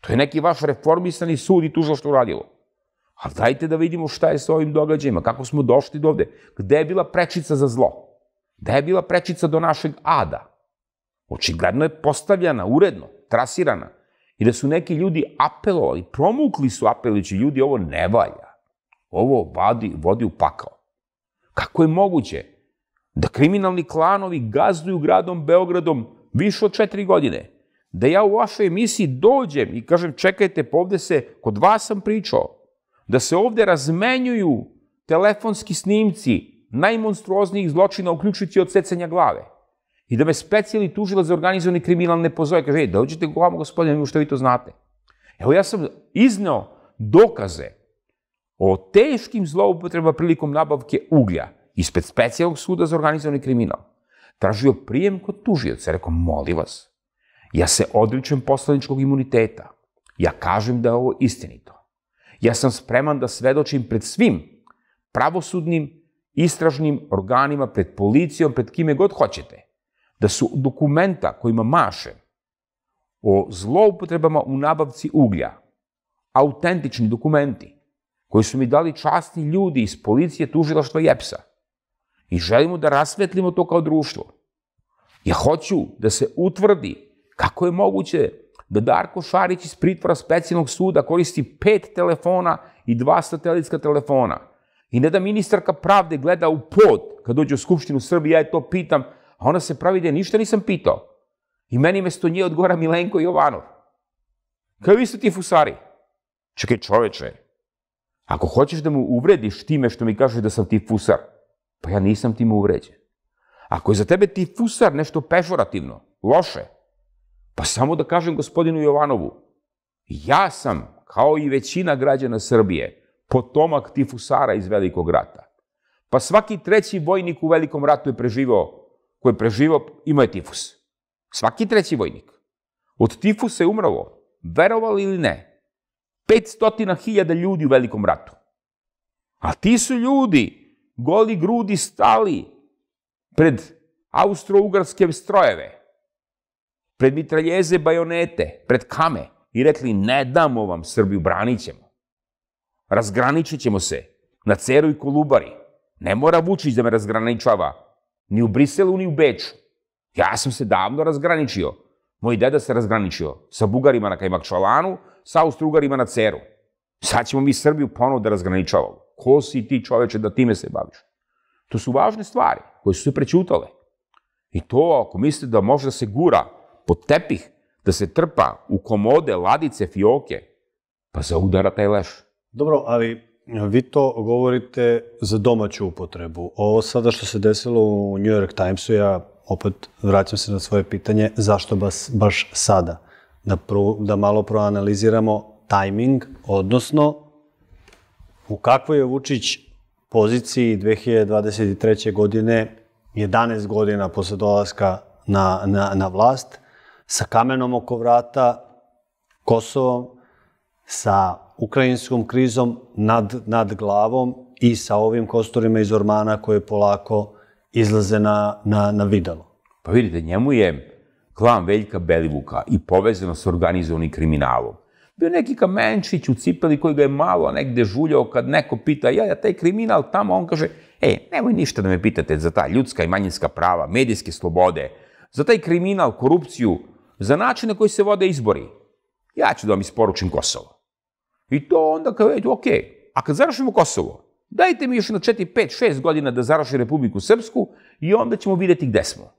To je neki vaš reformisani sud i tužilaštvo uradilo. Ali dajte da vidimo šta je sa ovim događajima, kako smo došli do ovde, gde je bila prečica za zlo, gde je bila prečica do našeg ada. Očigledno je postavljena, uredno, trasirana. I da su neki ljudi apelovali, promukli su apelujući ljudi, ovo ne valja. Ovo vodi, vodi u pakao. Kako je moguće da kriminalni klanovi gazduju gradom Beogradom više od četiri godine? Da ja u vašoj emisiji dođem i kažem čekajte, povde se, kod vas sam pričao, da se ovde razmenjuju telefonski snimci najmonstruoznijih zločina, uključujući odsecanja glave. I da me specijalni tužila za organizovani kriminal ne pozove, kaže, ej, dođite go vamo, gospodine, što vi to znate. Evo, ja sam izneo dokaze o teškim zloupotrebama prilikom nabavke uglja ispred specijalnog suda za organizovani kriminal. Tražio prijem kod tužioca, rekao, molim vas, ja se odričem poslaničkog imuniteta. Ja kažem da je ovo istinito. Ja sam spreman da svedočim pred svim pravosudnim, istražnim organima, pred policijom, pred kime god hoćete, da su dokumenta kojima maše o zloupotrebama u nabavci uglja, autentični dokumenti, koji su mi dali časni ljudi iz policije tužilaštva Jepsa, I želimo da rasvetlimo to kao društvo. Ja hoću da se utvrdi kako je moguće da Darko Šarić iz pritvora specijalnog suda koristi pet telefona i dva satelitska telefona. I ne da ministarka pravde gleda u pod kad dođe u Skupštinu Srbije, ja je to pitam, a ona se pravi da ništa nisam pitao. I meni mesto nje odgovara Milenko Jovanov. Kao vi ste ti fusari? Čekaj čoveče, ako hoćeš da mu uvrediš time što mi kažeš da sam ti fusar, pa ja nisam time uvređen. Ako je za tebe ti fusar nešto pežorativno, loše, pa samo da kažem gospodinu Jovanovu, ja sam, kao i većina građana Srbije, potomak tifusara iz Velikog rata. Pa svaki treći vojnik u Velikom ratu je preživao, koji je preživao, imao je tifus. Svaki treći vojnik. Od tifusa je umrlo, verovali ili ne, 500.000 ljudi u Velikom ratu. A ti su ljudi, goli grudi stali pred austro-ugarske strojeve, pred mitraljeze bajonete, pred kame i rekli ne damo vam Srbiju, branit ćemo. Razgraničit ćemo se na Ceru i Kolubari. Ne mora Vučić da me razgraničava, ni u Briselu, ni u Beču. Ja sam se davno razgraničio. Moj deda se razgraničio sa Bugarima na Kajmakčalanu, sa Austro-Ugarima na Ceru. Sad ćemo mi Srbiju ponovo da razgraničavamo. Ko si ti čoveče da time se baviš? To su važne stvari koje su se prećutale. I to ako mislite da može da se gura pod tepih, da se trpa u komode, ladice, fioke, pa zaudara taj leš. Dobro, ali vi to govorite za domaću upotrebu. Ovo sada što se desilo u New York Timesu, ja opet vraćam se na svoje pitanje, zašto baš, baš sada? Da, pro, da malo proanaliziramo tajming, odnosno u kakvoj je Vučić poziciji 2023. godine, 11 godina posle dolaska na, na, na vlast, sa kamenom oko vrata, Kosovom, sa ukrajinskom krizom nad, nad glavom i sa ovim kosturima iz Ormana koje polako izlaze na, na, na videlo. Pa vidite, njemu je klan Veljka Belivuka i povezano sa organizovanim kriminalom. Bio neki kamenčić u cipeli koji ga je malo negde žuljao kad neko pita, ja, ja, taj kriminal tamo, on kaže, e, nemoj ništa da me pitate za ta ljudska i manjinska prava, medijske slobode, za taj kriminal, korupciju, za način na koji se vode izbori. Ja ću da vam isporučim Kosovo. I to onda kao, eto, ok, a kad završimo Kosovo, dajte mi još na 4, 5, 6 godina da završi Republiku Srpsku i onda ćemo videti gde smo.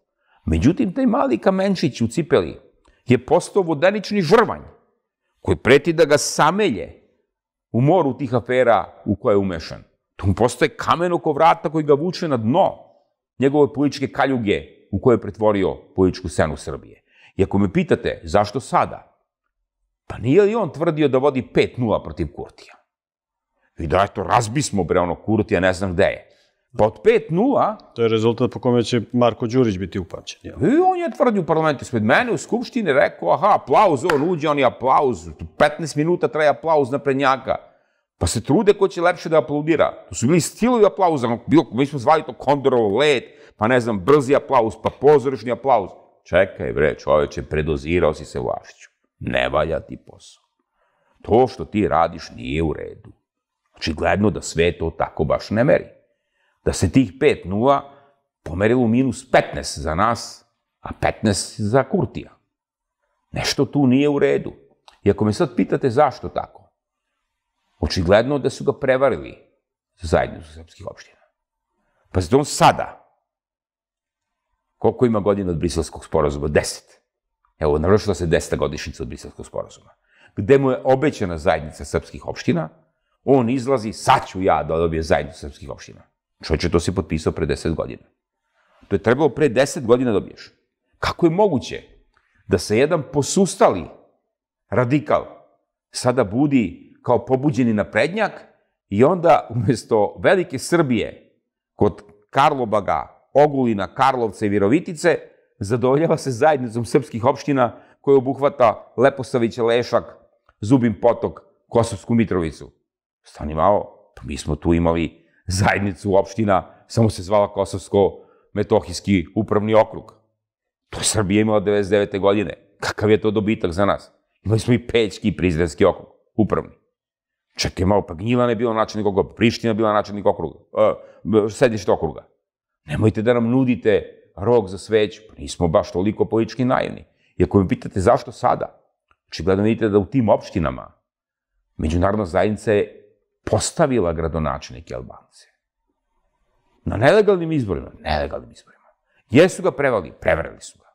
Međutim, taj mali kamenčić u cipeli je postao vodenični žrvanj koji preti da ga samelje u moru tih afera u koje je umešan. To mu postoje kamen oko vrata koji ga vuče na dno njegove političke kaljuge u koje je pretvorio političku scenu Srbije. I ako me pitate zašto sada, Pa nije li on tvrdio da vodi 5-0 protiv Kurtija? I da, eto, razbismo bre ono Kurtija, ne znam gde je. Pa od 5-0... To je rezultat po kome će Marko Đurić biti upamćen. Jel? I on je tvrdio u parlamentu spred mene u Skupštini, rekao, aha, aplauz, on uđe, on je aplauz, 15 minuta traje aplauz na prednjaka. Pa se trude ko će lepše da aplaudira. To su bili stilovi aplauza, bilo, mi smo zvali to Kondorov let, pa ne znam, brzi aplauz, pa pozorišni aplauz. Čekaj bre, čoveče, predozirao si se vlašću ne valja ti posao. To što ti radiš nije u redu. Očigledno da sve to tako baš ne meri. Da se tih 5-0 pomerilo u minus 15 za nas, a 15 za Kurtija. Nešto tu nije u redu. I ako me sad pitate zašto tako, očigledno da su ga prevarili za zajednicu srpskih opština. Pa zato on sada, koliko ima godina od briselskog sporazuma? 10. Evo, navršila se deseta godišnjica od Briselskog sporazuma, gde mu je obećana zajednica srpskih opština, on izlazi, sad ću ja da dobije zajednicu srpskih opština. Čovječe, to si potpisao pre deset godina. To je trebalo pre deset godina da dobiješ. Kako je moguće da se jedan posustali radikal sada budi kao pobuđeni naprednjak i onda umesto velike Srbije kod Karlobaga, Ogulina, Karlovca i Virovitice zadovoljava se zajednicom srpskih opština koje obuhvata Leposavić, Lešak, Zubin Potok, Kosovsku Mitrovicu. Stani malo, pa mi smo tu imali zajednicu opština, samo se zvala Kosovsko-Metohijski upravni okrug. To je Srbija imala 99. godine. Kakav je to dobitak za nas? Imali smo i Pećki prizrenski okrug, upravni. Čekaj malo, pa Gnjilan je bila načelnik okruga, Priština je bila načelnik okruga, uh, sedište okruga. Nemojte da nam nudite rok za sveću. Pa nismo baš toliko politički naivni. I ako me pitate zašto sada, očigledno vidite da u tim opštinama međunarodna zajednica je postavila gradonačelnike Albance. Na nelegalnim izborima, nelegalnim izborima. Jesu ga prevali, prevarili su ga.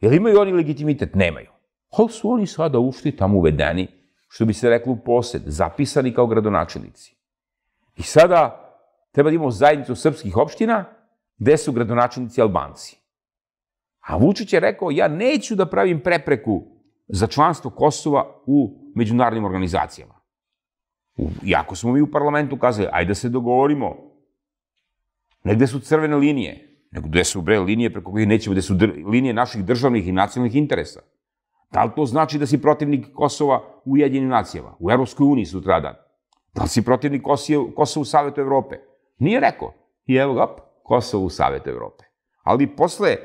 Jel imaju oni legitimitet? Nemaju. Ali su oni sada ušli tamo uvedeni, što bi se reklo u posed, zapisani kao gradonačelnici. I sada treba da imamo zajednicu srpskih opština, gde su gradonačelnici Albanci. A Vučić je rekao, ja neću da pravim prepreku za članstvo Kosova u međunarodnim organizacijama. Iako smo mi u parlamentu kazali, ajde da se dogovorimo, ne gde su crvene linije, nego gde su bre linije preko kojih nećemo, gde su linije naših državnih i nacionalnih interesa. Da li to znači da si protivnik Kosova u Ujedinjenim nacijama, u Evropskoj uniji sutradan? Da li si protivnik Kosova u Savetu Evrope? Nije rekao. I evo ga, Kosovo u Savetu Evrope. Ali posle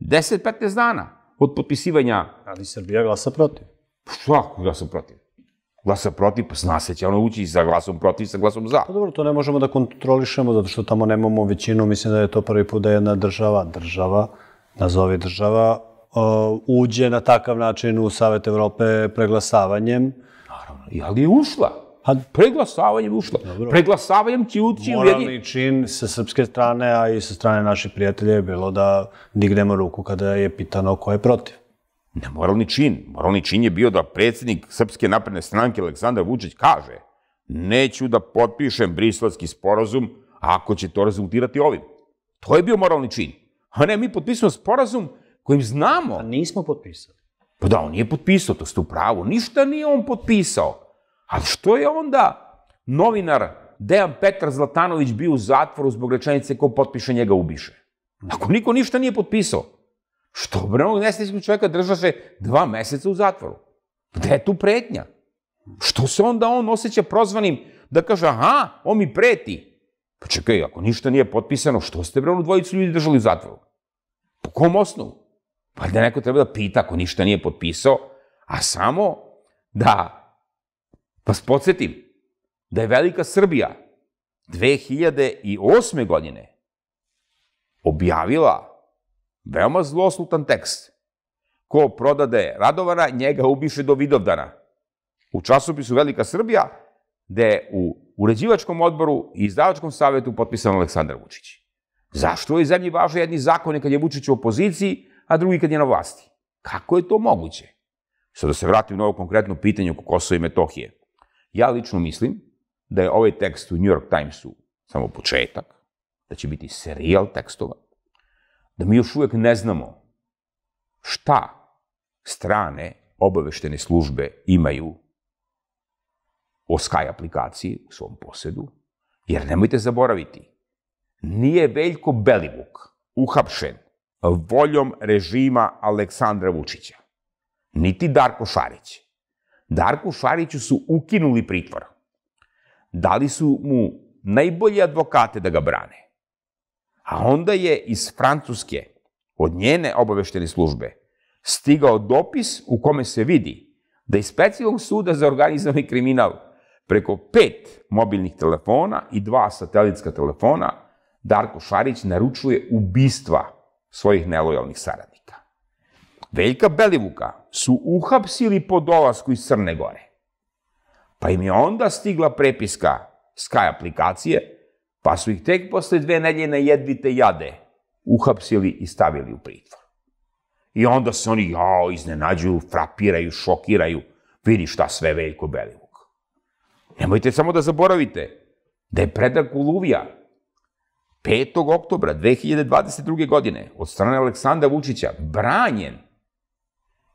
10-15 dana od potpisivanja... Ali Srbija glasa protiv. Šta glasa protiv? Glasa protiv, pa zna se će ono ući sa glasom protiv, sa glasom za. Pa dobro, to ne možemo da kontrolišemo, zato što tamo nemamo većinu. Mislim da je to prvi put da jedna država, država, nazovi država, uđe na takav način u Savet Evrope preglasavanjem. Naravno, ali je ušla. Pa preglasavanjem ušla. Dobro. Preglasavanjem će ući u jedni... Moralni čin sa srpske strane, a i sa strane naših prijatelja je bilo da dignemo ruku kada je pitano ko je protiv. Ne moralni čin. Moralni čin je bio da predsednik Srpske napredne stranke Aleksandar Vučić kaže neću da potpišem brislavski sporazum ako će to rezultirati ovim. To je bio moralni čin. A ne, mi potpisamo sporazum kojim znamo... A nismo potpisali. Pa da, on nije potpisao, to ste u pravu. Ništa nije on potpisao. Ali što je onda novinar Dejan Petar Zlatanović bio u zatvoru zbog rečenice ko potpiše njega ubiše? Ako niko ništa nije potpisao, što bre onog nesrećnog čovjeka držaše dva meseca u zatvoru? Gde je tu pretnja? Što se onda on osjeća prozvanim da kaže, aha, on mi preti? Pa čekaj, ako ništa nije potpisano, što ste bre onu dvojicu ljudi držali u zatvoru? Po kom osnovu? Pa da neko treba da pita ako ništa nije potpisao, a samo da vas podsjetim da je Velika Srbija 2008. godine objavila veoma zloslutan tekst. Ko prodade Radovana, njega ubiše do Vidovdana. U časopisu Velika Srbija, gde je u uređivačkom odboru i izdavačkom savetu potpisan Aleksandar Vučić. Zašto ovoj zemlji važe jedni zakoni kad je Vučić u opoziciji, a drugi kad je na vlasti? Kako je to moguće? Sada da se vratim na ovo konkretno pitanje oko Kosova i Metohije. Ja lično mislim da je ovaj tekst u New York Timesu samo početak, da će biti serijal tekstova, da mi još uvek ne znamo šta strane obaveštene službe imaju o Sky aplikaciji u svom posedu, jer nemojte zaboraviti, nije Veljko Belivuk uhapšen voljom režima Aleksandra Vučića, niti Darko Šarić, Darku Šariću su ukinuli pritvor. Dali su mu najbolje advokate da ga brane. A onda je iz Francuske, od njene obaveštene službe, stigao dopis u kome se vidi da iz specijalnog suda za organizovani kriminal preko pet mobilnih telefona i dva satelitska telefona Darko Šarić naručuje ubistva svojih nelojalnih saradnika. Veljka Belivuka su uhapsili po dolasku iz Crne Gore. Pa im je onda stigla prepiska Sky aplikacije, pa su ih tek posle dve neljene jedvite jade uhapsili i stavili u pritvor. I onda se oni, jao, iznenađuju, frapiraju, šokiraju, vidi šta sve Veljko Belivuk. Nemojte samo da zaboravite da je predak Uluvija 5. oktobra 2022. godine od strane Aleksandra Vučića branjen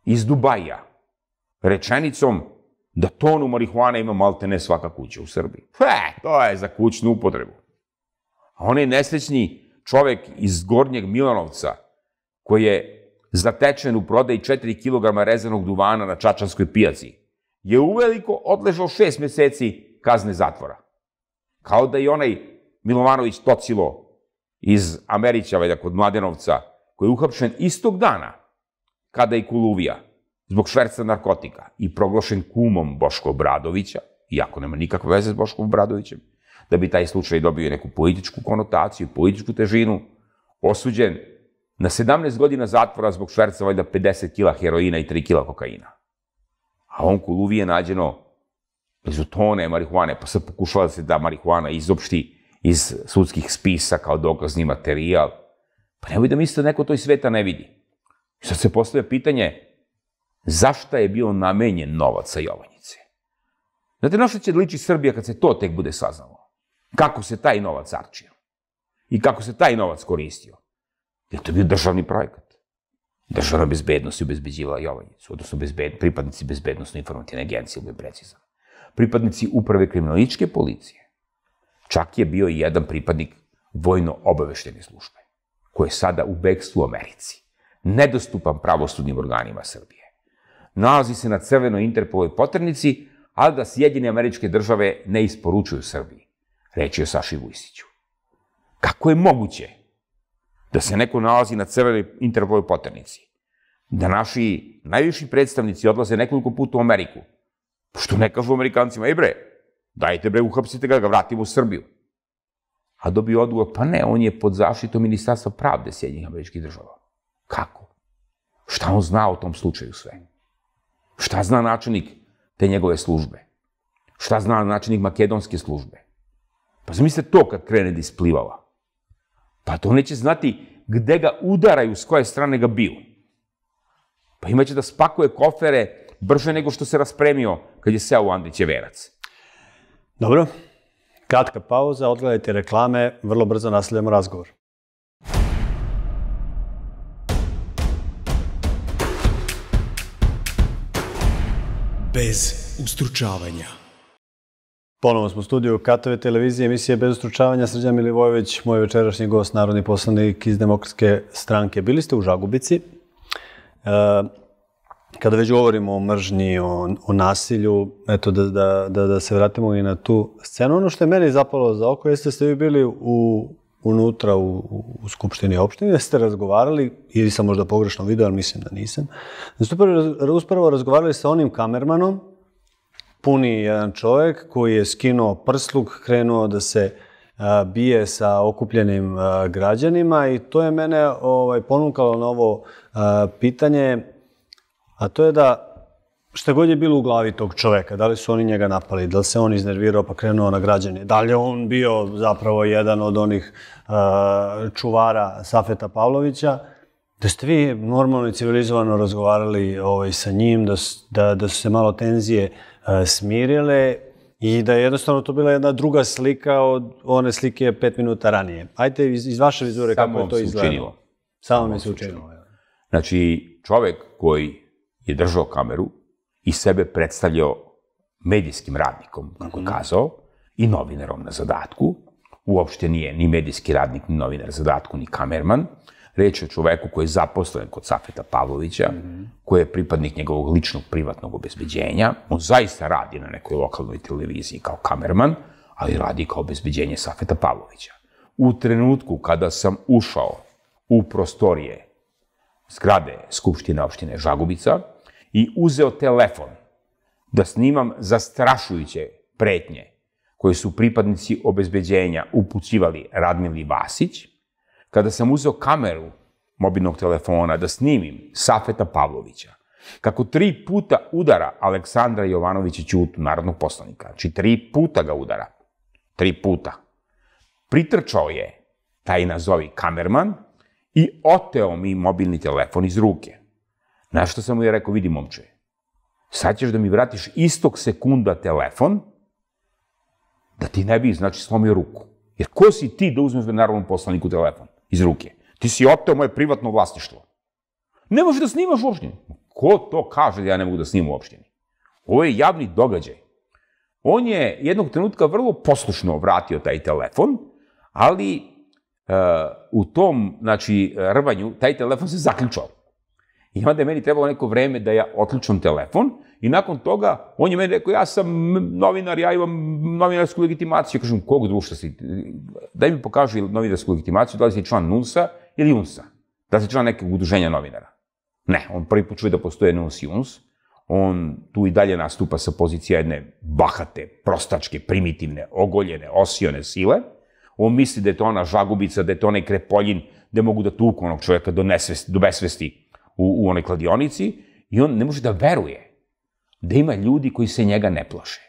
iz Dubaja rečenicom da tonu marihuana ima malte ne svaka kuća u Srbiji. He, to je za kućnu upotrebu. A onaj nesrećni čovek iz Gornjeg Milanovca, koji je zatečen u prodaji 4 kg rezanog duvana na Čačanskoj pijaci, je uveliko odležao šest meseci kazne zatvora. Kao da i onaj Milovanović Tocilo iz Amerića, kod Mladenovca, koji je uhapšen istog dana, kada je Kuluvija, zbog šverca narkotika i proglašen kumom Boško Obradovića, iako nema nikakve veze s Boškom Obradovićem, da bi taj slučaj dobio neku političku konotaciju, političku težinu, osuđen na 17 godina zatvora zbog šverca valjda 50 kila heroina i 3 kila kokaina. A on Kuluvi je nađeno blizu tone marihuane, pa sad pokušava da se da marihuana izopšti iz sudskih spisa kao dokazni materijal. Pa nemoj da mislite da neko to iz sveta ne vidi. I sad se postavlja pitanje, zašta je bio namenjen novac sa Jovanjice? Znate, na što će liči Srbija kad se to tek bude saznalo? Kako se taj novac arčio? I kako se taj novac koristio? Jer to je bio državni projekat. Državna bezbednost je obezbeđivala Jovanjicu, odnosno pripadnici bezbednostno informativne agencije, ili precizan. Pripadnici uprave kriminalističke policije. Čak je bio i jedan pripadnik vojno-obaveštene službe, koji je sada u bekstvu u Americi, nedostupan pravosudnim organima Srbije. Nalazi se na crvenoj Interpolovoj poternici, ali da Sjedine američke države ne isporučuju Srbiji. Reći je Saši Vujsiću. Kako je moguće da se neko nalazi na crvenoj Interpolovoj poternici? Da naši najviši predstavnici odlaze nekoliko puta u Ameriku? Što ne kažu Amerikancima, ej bre, dajte bre, uhapsite ga, ga vratimo u Srbiju. A dobio odgovor, pa ne, on je pod zaštitom Ministarstva pravde Sjedinjih američkih država. Kako? Šta on zna o tom slučaju sve? Šta zna načelnik te njegove službe? Šta zna načelnik makedonske službe? Pa zamislite to kad krene da isplivala. Pa to neće znati gde ga udaraju, s koje strane ga biju. Pa imaće da spakuje kofere brže nego što se raspremio kad je seo u Andriće verac. Dobro, kratka pauza, odgledajte reklame, vrlo brzo nastavljamo razgovor. Bez ustručavanja. Ponovo smo u studiju Katove televizije, emisije Bez ustručavanja, Srđan Milivojević, moj večerašnji gost, narodni poslanik iz Demokratske stranke. Bili ste u Žagubici. E, kada već govorimo o mržnji, o, o nasilju, eto da, da, da, da se vratimo i na tu scenu. Ono što je meni zapalo za oko jeste da ste vi bili u, unutra u, u Skupštini opštine, ste razgovarali, ili sam možda pogrešno video, ali mislim da nisam, da ste upravo razgovarali sa onim kamermanom, puni jedan čovjek koji je skinuo prsluk, krenuo da se a, bije sa okupljenim a, građanima i to je mene ovaj, ponukalo na ovo a, pitanje, a to je da šta god je bilo u glavi tog čoveka, da li su oni njega napali, da li se on iznervirao pa krenuo na građane, da li je on bio zapravo jedan od onih uh, čuvara Safeta Pavlovića, da ste vi normalno i civilizovano razgovarali ovaj, sa njim, da, da, da su se malo tenzije uh, smirile i da je jednostavno to bila jedna druga slika od one slike pet minuta ranije. Ajde iz, iz vaše vizure kako je to izgledalo. Samo mi se učinilo. Znači, čovek koji je držao kameru, i sebe predstavljao medijskim radnikom, kako je kazao, i novinarom na zadatku. Uopšte nije ni medijski radnik, ni novinar na zadatku, ni kamerman. Reč je o čoveku koji je zaposlen kod Safeta Pavlovića, mm -hmm. koji je pripadnik njegovog ličnog privatnog obezbeđenja. On zaista radi na nekoj lokalnoj televiziji kao kamerman, ali radi kao obezbeđenje Safeta Pavlovića. U trenutku kada sam ušao u prostorije zgrade Skupštine opštine Žagubica, i uzeo telefon da snimam zastrašujuće pretnje koje su pripadnici obezbeđenja upućivali Radmili Vasić, kada sam uzeo kameru mobilnog telefona da snimim Safeta Pavlovića, kako tri puta udara Aleksandra Jovanovića Ćutu, narodnog poslanika. Znači, tri puta ga udara. Tri puta. Pritrčao je taj nazovi kamerman i oteo mi mobilni telefon iz ruke. Na što sam mu je rekao, vidi momče, sad ćeš da mi vratiš istog sekunda telefon, da ti ne bi, znači, slomio ruku. Jer ko si ti da uzmeš narodnom poslaniku telefon iz ruke? Ti si oteo moje privatno vlasništvo. Ne možeš da snimaš u opštini. Ko to kaže da ja ne mogu da snimam u opštini? Ovo je javni događaj. On je jednog trenutka vrlo poslušno vratio taj telefon, ali uh, u tom, znači, rvanju, taj telefon se zaključao. I onda je meni trebalo neko vreme da ja otključam telefon i nakon toga on je meni rekao, ja sam novinar, ja imam novinarsku legitimaciju. Ja kažem, kog društva si? Daj mi pokaži novinarsku legitimaciju, da li si član NUNS-a ili UNS-a? Da li si član nekog udruženja novinara? Ne, on prvi put čuje da postoje NUNS i UNS. On tu i dalje nastupa sa pozicije jedne bahate, prostačke, primitivne, ogoljene, osione sile. On misli da je to ona žagubica, da je to onaj krepoljin, gde mogu da tuku onog čoveka do, nesvesti, do besvesti u, u onoj kladionici i on ne može da veruje da ima ljudi koji se njega ne plaše.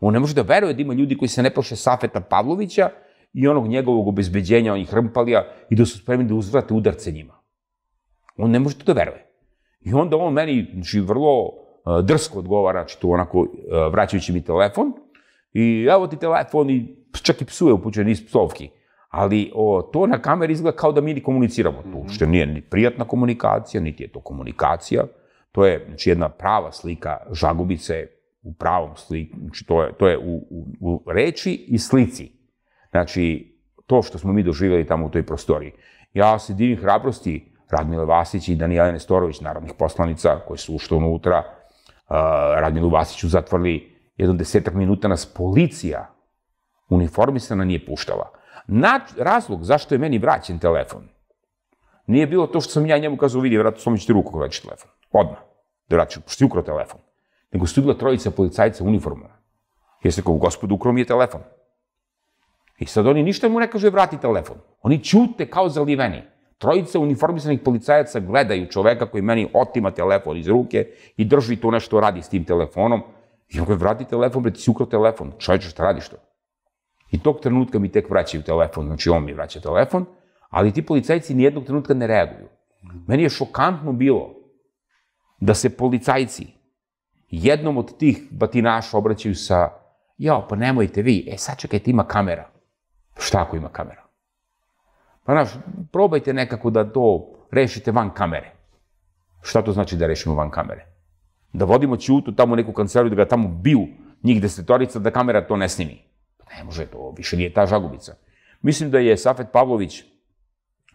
On ne može da veruje da ima ljudi koji se ne plaše Safeta Pavlovića i onog njegovog obezbeđenja, onih hrmpalija i da su spremni da uzvrate udarce njima. On ne može to da veruje. I onda on meni, znači, vrlo uh, drsko odgovara, znači, to onako, uh, vraćajući mi telefon, i evo ti telefon i čak i psuje upućen iz psovki. Ali o, to na kameri izgleda kao da mi ni komuniciramo tu, mm -hmm. što nije ni prijatna komunikacija, niti je to komunikacija. To je znači, jedna prava slika žagubice u pravom sliku, znači to je, to je u, u, u reči i slici. Znači, to što smo mi doživjeli tamo u toj prostoriji. Ja se divim hrabrosti Radmile Vasić i Danijela Nestorović, narodnih poslanica, koji su ušli unutra. Uh, Radmilu Vasiću zatvorili jedno desetak minuta nas policija uniformisana nije puštala. Na, razlog zašto je meni vraćen telefon nije bilo to što sam ja njemu kazao, vidi, vratno slomit ću ti ruku ako vraćaš telefon. Odmah. Da vraćaš, pošto ti ukrao telefon. Nego su bila trojica policajca u uniformu. Jeste kao, gospod, ukrao mi je telefon. I sad oni ništa mu ne kaže, vrati telefon. Oni ćute kao zaliveni. Trojica uniformisanih policajaca gledaju čoveka koji meni otima telefon iz ruke i drži to nešto radi s tim telefonom. I on kaže, vrati telefon, bre, ti si ukrao telefon. Čovječe, šta radiš to? I tog trenutka mi tek vraćaju telefon, znači on mi vraća telefon, ali ti policajci nijednog trenutka ne reaguju. Meni je šokantno bilo da se policajci jednom od tih batinaša obraćaju sa jao, pa nemojte vi, e sad čekajte, ima kamera. Šta ako ima kamera? Pa znaš, probajte nekako da to rešite van kamere. Šta to znači da rešimo van kamere? Da vodimo Ćutu tamo u neku kancelariju, da ga tamo biju njih desetorica, da kamera to ne snimi. Ne može to, više nije ta žagubica. Mislim da je Safet Pavlović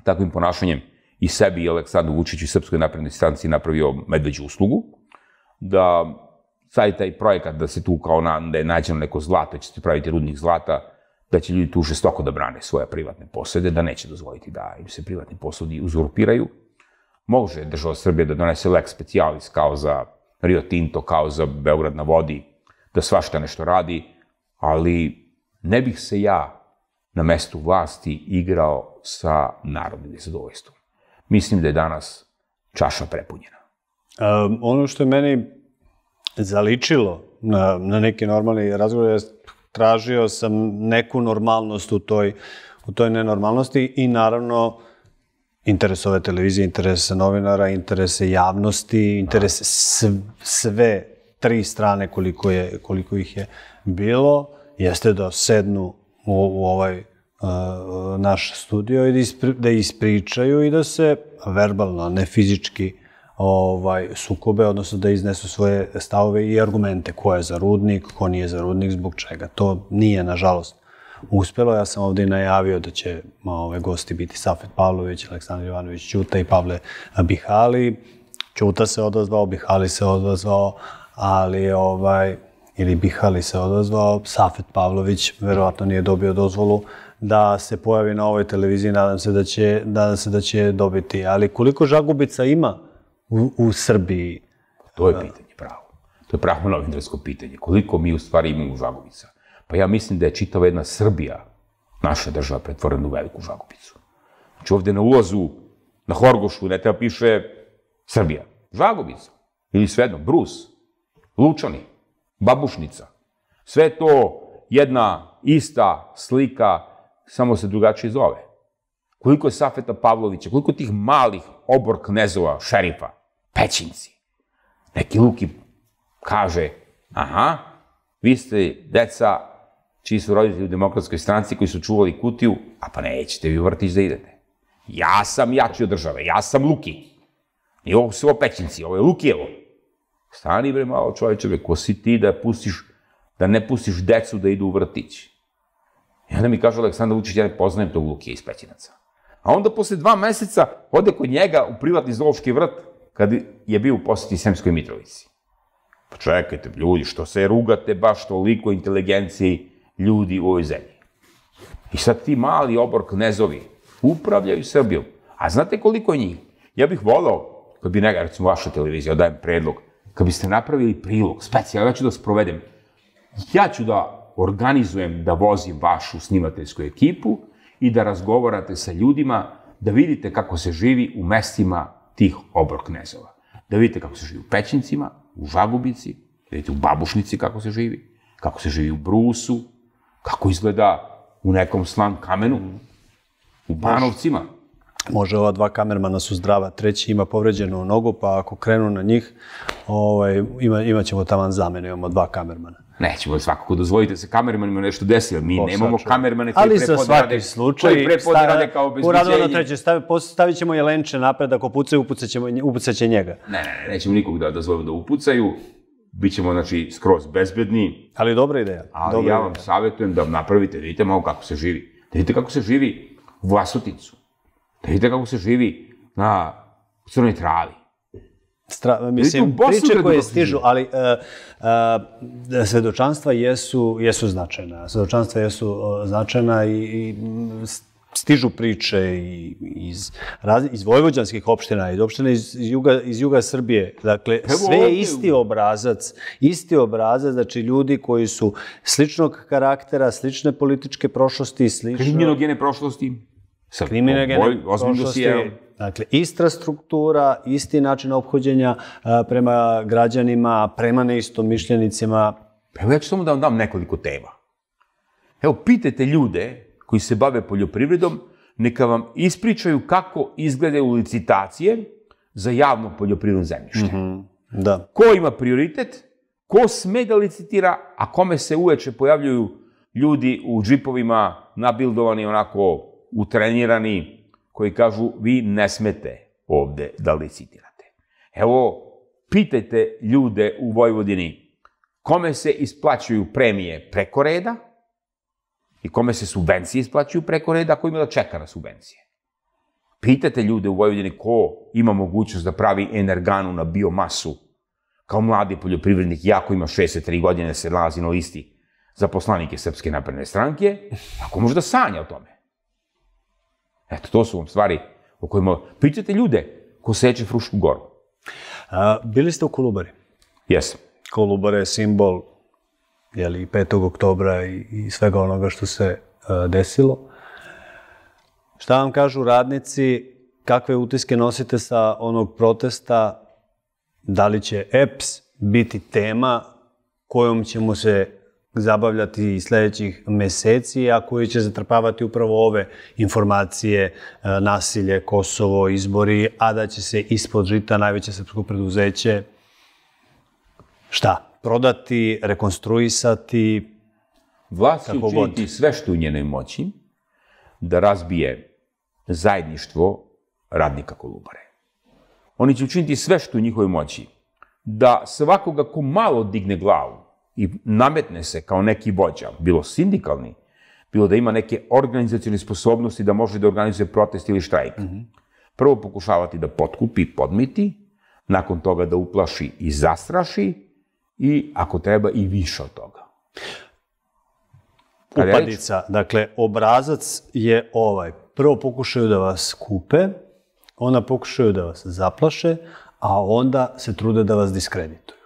takvim ponašanjem i sebi i Aleksandru Vučiću i Srpskoj naprednoj stranci napravio medveđu uslugu, da sad taj projekat da se tu kao na, da je nađeno neko zlato, da će se praviti rudnik zlata, da će ljudi tu žestoko da brane svoje privatne posede, da neće dozvoliti da im se privatni posodi uzurpiraju. Može država Srbije da donese lex specialis kao za Rio Tinto, kao za Beograd na vodi, da svašta nešto radi, ali ne bih se ja na mestu vlasti igrao sa narodnim nezadovoljstvom. Mislim da je danas čaša prepunjena. Um, ono što je meni zaličilo na, na neki normalni razgovor, tražio sam neku normalnost u toj, u toj nenormalnosti i naravno interes ove televizije, interese novinara, interese javnosti, interese sve tri strane koliko, je, koliko ih je bilo, jeste da sednu u, u ovaj uh, naš studio i da, ispri, da ispričaju i da se verbalno, ne fizički, ovaj, sukobe, odnosno da iznesu svoje stavove i argumente ko je za rudnik, ko nije za rudnik, zbog čega. To nije, nažalost, uspelo. Ja sam ovde najavio da će ove gosti biti Safet Pavlović, Aleksandar Ivanović Ćuta i Pavle Bihali. Ćuta se odazvao, Bihali se odazvao, ali ovaj, ili Bihali se odazvao, Safet Pavlović verovatno nije dobio dozvolu da se pojavi na ovoj televiziji, nadam se da će, nadam se da će dobiti. Ali koliko žagubica ima u, u Srbiji? To je pitanje pravo. To je pravo novinarsko pitanje. Koliko mi u stvari imamo žagubica? Pa ja mislim da je čitava jedna Srbija, naša država, pretvorena u veliku žagubicu. Znači ovde na ulazu, na Horgošu, ne treba piše Srbija. Žagubica. Ili svejedno, Brus, Lučani, Babušnica. Sve to jedna ista slika, samo se drugačije zove. Koliko je Safeta Pavlovića, koliko tih malih obor knezova, šerifa, pećinci. Neki Luki kaže, aha, vi ste deca čiji su roditelji u demokratskoj stranci koji su čuvali kutiju, a pa nećete vi u vrtić da idete. Ja sam jači od države, ja sam Luki. I ovo su ovo pećinci, ovo je Lukijevo. Stani bre malo čovječe, bre, ko si ti da pustiš, da ne pustiš decu da idu u vrtić. I onda mi kaže Aleksandar Vučić, ja ne poznajem tog Lukija iz Pećinaca. A onda posle dva meseca ode kod njega u privatni zoološki vrt kad je bio u poseti Semskoj Mitrovici. Pa čekajte, ljudi, što se rugate baš toliko inteligenciji ljudi u ovoj zemlji? I sad ti mali obor knezovi upravljaju Srbijom. A znate koliko njih? Ja bih volao, kad bi neka, recimo vaša televizija, dajem predlog, kad biste napravili prilog, specijalno, ja ću da sprovedem, ja ću da organizujem da vozim vašu snimateljsku ekipu i da razgovarate sa ljudima da vidite kako se živi u mestima tih obroknezova. Da vidite kako se živi u Pećincima, u Žagubici, da vidite u Babušnici kako se živi, kako se živi u Brusu, kako izgleda u nekom slan kamenu, u Banovcima. Može ova dva kamermana su zdrava, treći ima povređenu nogu, pa ako krenu na njih, ovaj, ima, imat ćemo taman zamenu, imamo dva kamermana. Nećemo svakako dozvoliti da se kamermanima nešto desi, mi nemamo sačuvaj. kamermane koji Ali za prepodne svaki slučaj, koji prepodne rade kao uradilo na obezbeđenje. treće, stavi, stavit ćemo jelenče napred, ako pucaju, upucat, ćemo, upucat će njega. Ne, ne, ne, nećemo nikog da dozvolimo da upucaju, Bićemo, znači, skroz bezbedni, Ali dobra ideja. ali dobra ja ideja. vam savjetujem da napravite, da vidite malo kako se živi. Da vidite kako se živi u Vlasoticu. Da vidite kako se živi na Crnoj travi. Stra, mislim, priče koje stižu, ali uh, uh, svedočanstva jesu, jesu značajna. Svedočanstva jesu uh, značajna i, i stižu priče i, iz, raz, iz vojvođanskih opština, iz opština iz, iz, juga, iz juga Srbije. Dakle, sve je isti obrazac, isti obrazac, znači ljudi koji su sličnog karaktera, slične političke prošlosti, slično... Kriminogene prošlosti. Sa ozbiljnim prošlosti, dakle, ista struktura, isti način ophođenja a, prema građanima, prema neistomišljenicima. Evo ja ću samo da vam dam nekoliko tema. Evo, pitajte ljude koji se bave poljoprivredom, neka vam ispričaju kako izgledaju licitacije za javno poljoprivredno zemljište. Da. Ko ima prioritet, ko sme da licitira, a kome se uveče pojavljuju ljudi u džipovima, nabildovani onako utrenirani, koji kažu vi ne smete ovde da licitirate. Evo, pitajte ljude u Vojvodini kome se isplaćuju premije preko reda i kome se subvencije isplaćuju preko reda, a ko ima da čeka na subvencije. Pitajte ljude u Vojvodini ko ima mogućnost da pravi energanu na biomasu kao mladi poljoprivrednik, jako ima 63 godine, se nalazi na listi za poslanike Srpske napredne stranke, ako može da sanja o tome. Eto, to su vam stvari o kojima... Pitajte ljude ko seče Frušku goru. A, bili ste u Kolubari. Jesam. Kolubara je simbol jeli, 5. oktobra i, i svega onoga što se a, desilo. Šta vam kažu radnici, kakve utiske nosite sa onog protesta, da li će EPS biti tema kojom ćemo se zabavljati i sledećih meseci, a koji će zatrpavati upravo ove informacije, e, nasilje, Kosovo, izbori, a da će se ispod žita najveće srpsko preduzeće šta? Prodati, rekonstruisati, Vlast će učiniti sve što u njenoj moći da razbije zajedništvo radnika Kolubare. Oni će učiniti sve što u njihovoj moći da svakoga ko malo digne glavu i nametne se kao neki vođa, bilo sindikalni, bilo da ima neke organizacijone sposobnosti da može da organizuje protest ili štrajk. Prvo pokušavati da potkupi, podmiti, nakon toga da uplaši i zastraši i, ako treba, i više od toga. Kad je reč- upadica. Dakle, obrazac je ovaj. Prvo pokušaju da vas kupe, onda pokušaju da vas zaplaše, a onda se trude da vas diskredituju.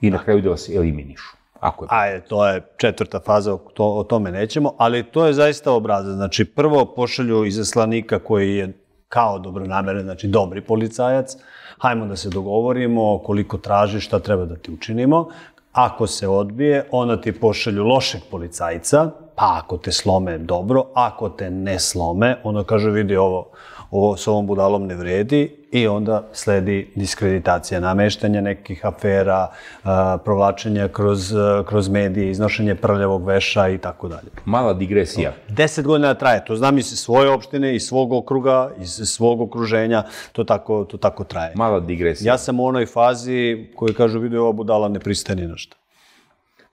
i na kraju da vas eliminišu. Ako je Ajde, to je četvrta faza, to, o tome nećemo, ali to je zaista obrazac. Znači, prvo pošalju izaslanika koji je kao dobronameren, znači dobri policajac, hajmo da se dogovorimo koliko tražiš, šta treba da ti učinimo. Ako se odbije, onda ti pošalju lošeg policajca, pa ako te slome, dobro, ako te ne slome, onda kaže, vidi ovo, ovo s ovom budalom ne vredi i onda sledi diskreditacija, nameštanje nekih afera, provlačenja kroz, kroz medije, iznošenje prljavog veša i tako dalje. mala digresija. Deset godina traje, to znam iz svoje opštine, iz svog okruga, iz svog okruženja, to tako, to tako traje. Mala digresija. Ja sam u onoj fazi koji kažu, vidi ova budala ne pristaje ni na šta.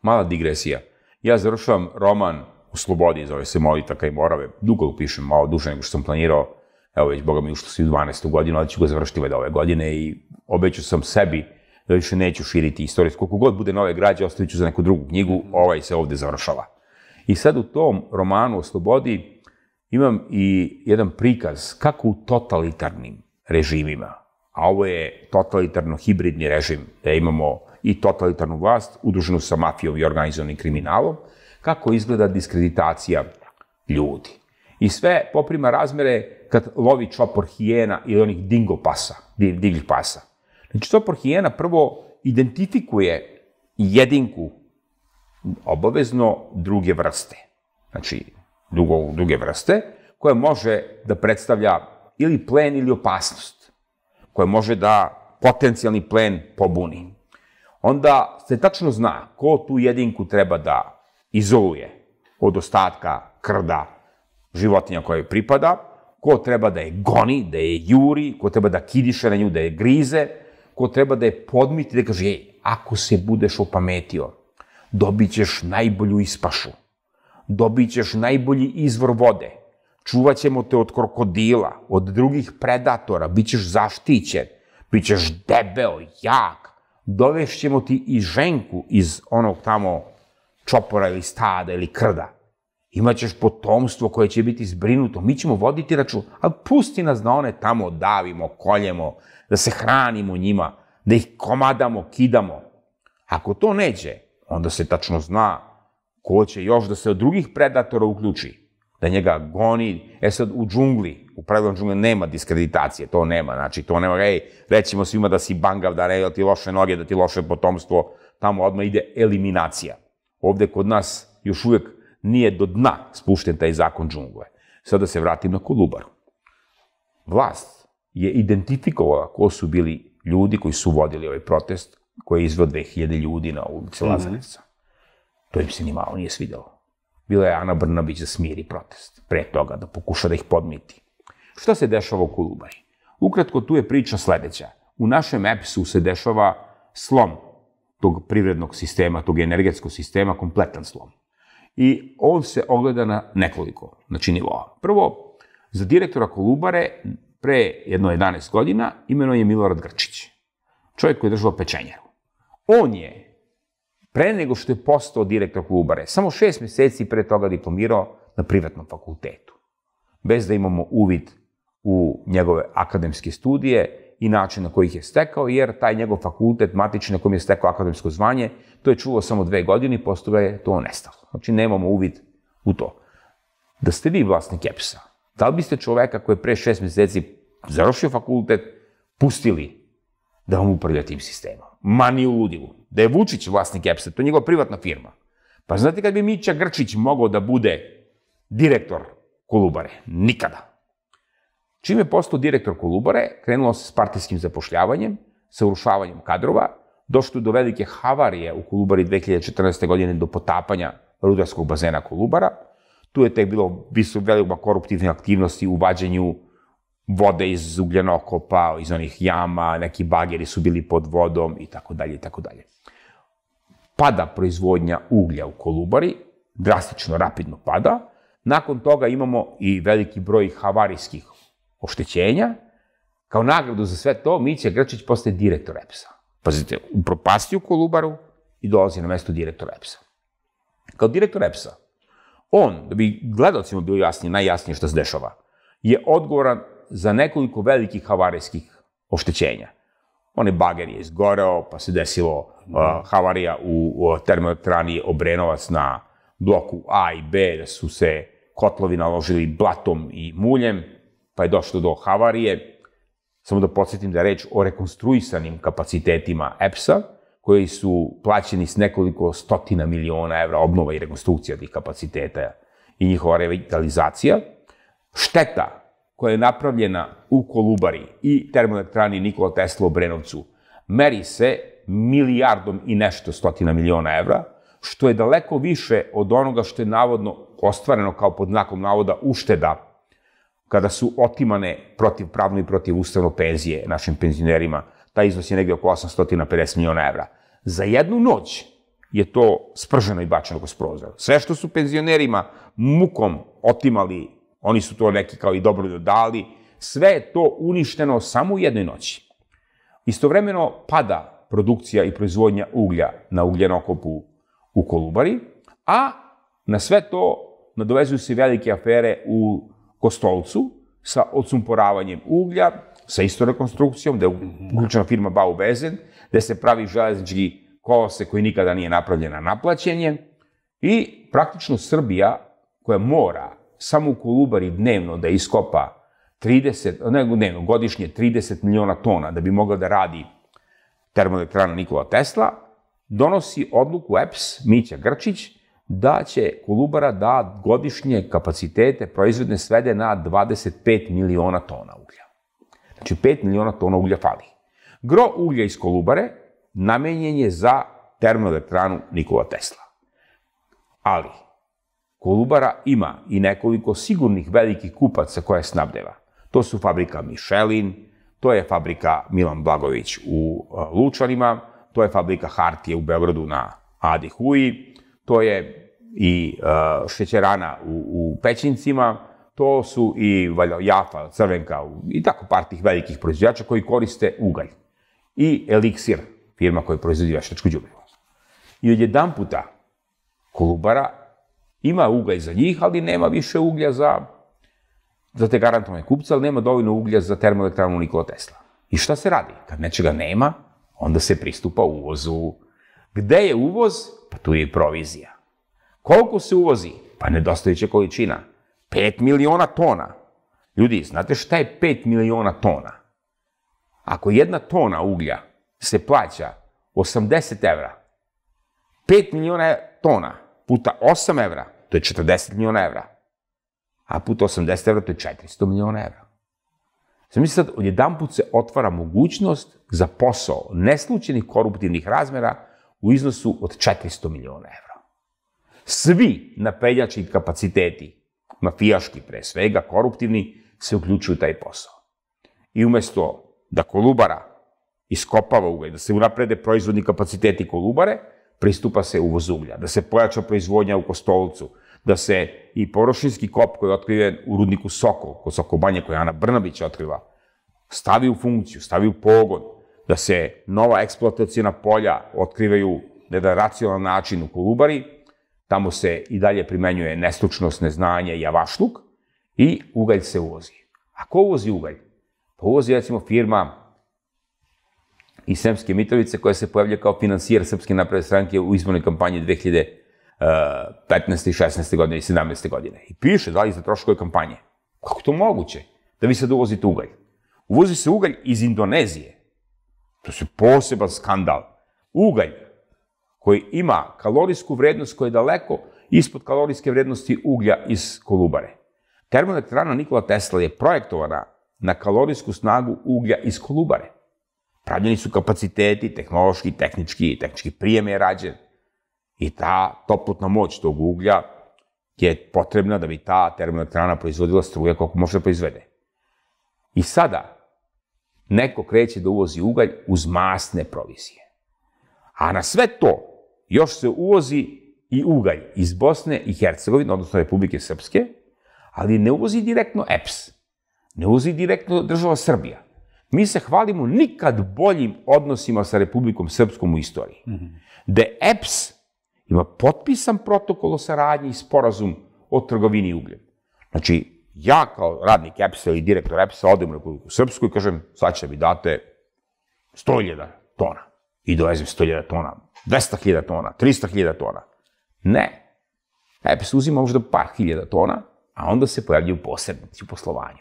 Mala digresija. Ja završavam roman u slobodi, zove se Molitaka i Morave. Dugo pišem, malo duže nego što sam planirao. Evo već, boga mi, ušlo si u 12. godinu, ali ću ga završiti već ove godine i obećao sam sebi da više neću širiti istoriju. Koliko god bude nove građe, ostavit ću za neku drugu knjigu, ovaj se ovde završava. I sad u tom romanu o slobodi imam i jedan prikaz kako u totalitarnim režimima, a ovo je totalitarno hibridni režim, da imamo i totalitarnu vlast udruženu sa mafijom i organizovanim kriminalom, kako izgleda diskreditacija ljudi. I sve poprima razmere kad lovi čopor hijena ili onih dingo pasa, div- divljih pasa. Znači, čopor hijena prvo identifikuje jedinku obavezno druge vrste. Znači, drugo, druge vrste, koja može da predstavlja ili plen ili opasnost, koja može da potencijalni plen pobuni. Onda se tačno zna ko tu jedinku treba da izoluje od ostatka krda životinja joj pripada, ko treba da je goni, da je juri, ko treba da kidiše na nju, da je grize, ko treba da je podmiti, da kaže, ej, ako se budeš opametio, dobit ćeš najbolju ispašu, dobit ćeš najbolji izvor vode, čuvat ćemo te od krokodila, od drugih predatora, bit ćeš zaštićen, bit ćeš debeo, jak, dovešćemo ti i ženku iz onog tamo čopora ili stada ili krda. Imaćeš potomstvo koje će biti zbrinuto, mi ćemo voditi račun, ali pusti nas da one tamo davimo, koljemo, da se hranimo njima, da ih komadamo, kidamo. Ako to neće, onda se tačno zna ko će još da se od drugih predatora uključi, da njega goni. E sad, u džungli, u pravilnom džungli nema diskreditacije, to nema, znači to nema, ej, rećemo svima da si bangav, da ne, da ti loše noge, da ti loše potomstvo, tamo odmah ide eliminacija. Ovde kod nas još uvek nije do dna spušten taj zakon džungle. Sad da se vratim na Kolubaru. Vlast je identifikovala ko su bili ljudi koji su vodili ovaj protest, koji je izveo 2000 ljudi na ulici Lazarevca. To im se ni malo nije svidelo. Bila je Ana Brnabić da smiri protest, pre toga, da pokuša da ih podmiti. Šta se dešava u Kolubari? Ukratko, tu je priča sledeća. U našem EPS-u se dešava slom tog privrednog sistema, tog energetskog sistema, kompletan slom. I on se ogleda na nekoliko znači, nivoa. Prvo, za direktora Kolubare pre jedno 11 godina imenovan je Milorad Grčić. Čovjek koji je držao pečenjeru. On je, pre nego što je postao direktor Kolubare, samo šest meseci pre toga diplomirao na privatnom fakultetu. Bez da imamo uvid u njegove akademske studije i način na koji ih je stekao, jer taj njegov fakultet, matični na kojem je stekao akademsko zvanje, to je čuo samo dve godine i posto ga je to nestalo. Znači, nemamo uvid u to. Da ste vi vlasnik EPS-a, da li biste čoveka koji je pre šest meseci završio fakultet, pustili da vam upravlja tim sistemom? Ma ni u ludilu. Da je Vučić vlasnik EPS-a, to je njegova privatna firma. Pa znate kad bi Mića Grčić mogao da bude direktor Kolubare? Nikada. Čim je postao direktor Kolubare, krenulo se s partijskim zapošljavanjem, sa urušavanjem kadrova, došlo do velike havarije u Kolubari 2014. godine do potapanja rudarskog bazena Kolubara. Tu je tek bilo veliko koruptivne aktivnosti u vađenju vode iz ugljenokopa, iz onih jama, neki bageri su bili pod vodom i tako dalje i tako dalje. Pada proizvodnja uglja u Kolubari, drastično, rapidno pada. Nakon toga imamo i veliki broj havarijskih oštećenja. Kao nagradu za sve to, Mića Grčić postaje direktor EPS-a. Pazite, upropastio Kolubaru i dolazi na mesto direktora EPS-a. Kao direktor EPS-a, on, da bi gledalcima bilo jasnije, najjasnije šta se dešava, je odgovoran za nekoliko velikih havarijskih oštećenja. On je bager je izgoreo, pa se desilo uh, havarija u, u termoelektrani Obrenovac na bloku A i B, da su se kotlovi naložili blatom i muljem, pa je došlo do havarije. Samo da podsjetim da je reč o rekonstruisanim kapacitetima EPS-a, koji su plaćeni s nekoliko stotina miliona evra obnova i rekonstrukcija tih kapaciteta i njihova revitalizacija. Šteta koja je napravljena u Kolubari i termoelektrani Nikola Tesla u Brenovcu meri se milijardom i nešto stotina miliona evra, što je daleko više od onoga što je navodno ostvareno kao pod znakom navoda ušteda kada su otimane protivpravno i protivustavno penzije našim penzionerima. Taj iznos je negde oko 850 miliona evra. Za jednu noć je to sprženo i bačeno kroz prozor. Sve što su penzionerima mukom otimali, oni su to neki kao i dobro dodali, sve je to uništeno samo u jednoj noći. Istovremeno pada produkcija i proizvodnja uglja na ugljenokopu u Kolubari, a na sve to nadovezuju se velike afere u Kostolcu sa odsumporavanjem uglja, sa isto rekonstrukcijom, da je uključena firma Bau Bezen, gde se pravi železnički kolose koji nikada nije napravljena naplaćenje i praktično Srbija koja mora samo u Kolubari dnevno da iskopa 30, ne dnevno, godišnje 30 miliona tona da bi mogla da radi termoelektrana Nikola Tesla, donosi odluku EPS, Mića Grčić, da će Kolubara da godišnje kapacitete proizvodne svede na 25 miliona tona uglja. Znači 5 miliona tona uglja fali. Gro uglja iz Kolubare namenjen je za termoelektranu Nikola Tesla. Ali, Kolubara ima i nekoliko sigurnih velikih kupaca koje snabdeva. To su fabrika Michelin, to je fabrika Milan Blagović u Lučanima, to je fabrika Hartije u Beogradu na Adi Huji, to je i šećerana u, u Pećincima, to su i valjda Jafa, Crvenka i tako par tih velikih proizvođača koji koriste ugalj. I Elixir, firma koja proizvodi veštačko đubrivo. I od jedan puta Kolubara ima ugalj za njih, ali nema više uglja za, za te garantovane kupce, ali nema dovoljno uglja za termoelektranu Nikola Tesla. I šta se radi? Kad nečega nema, onda se pristupa uvozu. Gde je uvoz? Pa tu je i provizija. Koliko se uvozi? Pa nedostajuća količina. 5 miliona tona. Ljudi, znate šta je 5 miliona tona? Ako jedna tona uglja se plaća 80 evra, 5 miliona tona puta 8 evra, to je 40 miliona evra. A puta 80 evra, to je 400 miliona evra. Zamisli sad, odjedan put se otvara mogućnost za posao neslučenih koruptivnih razmera u iznosu od 400 miliona evra. Svi naprednjački kapaciteti, mafijaški pre svega, koruptivni, se uključuju u taj posao. I umesto da Kolubara iskopava ugalj, da se unaprede proizvodni kapaciteti Kolubare, pristupa se uvoz uglja, da se pojača proizvodnja u Kostolcu, da se i površinski kop koji je otkriven u rudniku Sokol, kod Sokobanje koje Ana Brnabić otkriva, stavi u funkciju, stavi u pogon, da se nova eksploatacijona polja otkrivaju na jedan racionalan način u Kolubari, tamo se i dalje primenjuje nestručnost, neznanje javašluk i ugalj se uvozi. A ko uvozi ugalj? Pa uvozi recimo firma iz Semske Mitrovice koja se pojavlja kao financijer Srpske napredne stranke u izbornoj kampanji 2015. i 16. godine i 17. godine. I piše da li za troškove kampanje. Kako to moguće? Da vi sad uvozite ugalj. Uvozi se ugalj iz Indonezije. To je poseban skandal. Ugalj koji ima kalorijsku vrednost koja je daleko ispod kalorijske vrednosti uglja iz Kolubare. Termoelektrana Nikola Tesla je projektovana na kalorijsku snagu uglja iz Kolubare. Pravljeni su kapaciteti, tehnološki, tehnički, tehnički prijem je rađen. I ta toplotna moć tog uglja je potrebna da bi ta termoelektrana proizvodila struje koliko može da proizvede. I sada neko kreće da uvozi ugalj uz masne provizije. A na sve to još se uvozi i ugalj iz Bosne i Hercegovine, odnosno Republike Srpske, ali ne uvozi direktno EPS, ne uvozi direktno država Srbija. Mi se hvalimo nikad boljim odnosima sa Republikom Srpskom u istoriji. Mm -hmm. Gde EPS ima potpisan protokol o saradnji i sporazum o trgovini ugljem. Znači, ja kao radnik EPS-a ili direktor EPS-a odem u Republiku Srpsku i kažem, sad će mi date 100.000 tona. I dovezem 100.000 tona, 200.000 tona, 300.000 tona. Ne. EPS uzima možda par hiljada tona, a onda se pojavljaju posrednici u poslovanju.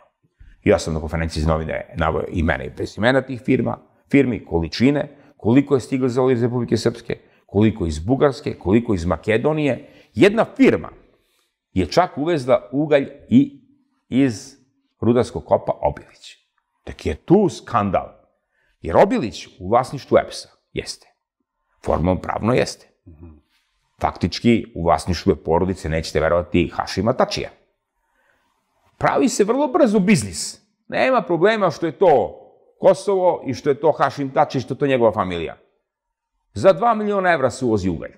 Ja sam na konferenciji iz novine navio imena i prezimena tih firma, firmi, količine, koliko je stiglo za iz Republike Srpske, koliko iz Bugarske, koliko iz Makedonije. Jedna firma je čak uvezla ugalj i iz rudarskog kopa Obilić. Tek je tu skandal. Jer Obilić u vlasništvu EPS-a jeste. Formalno pravno jeste. Faktički u vlasništvu je porodice, nećete verovati, Hašima Tačija pravi se vrlo brzo biznis. Nema problema što je to Kosovo i što je to Hašim Tači, što je to njegova familija. Za 2 miliona evra se uvozi ugalj.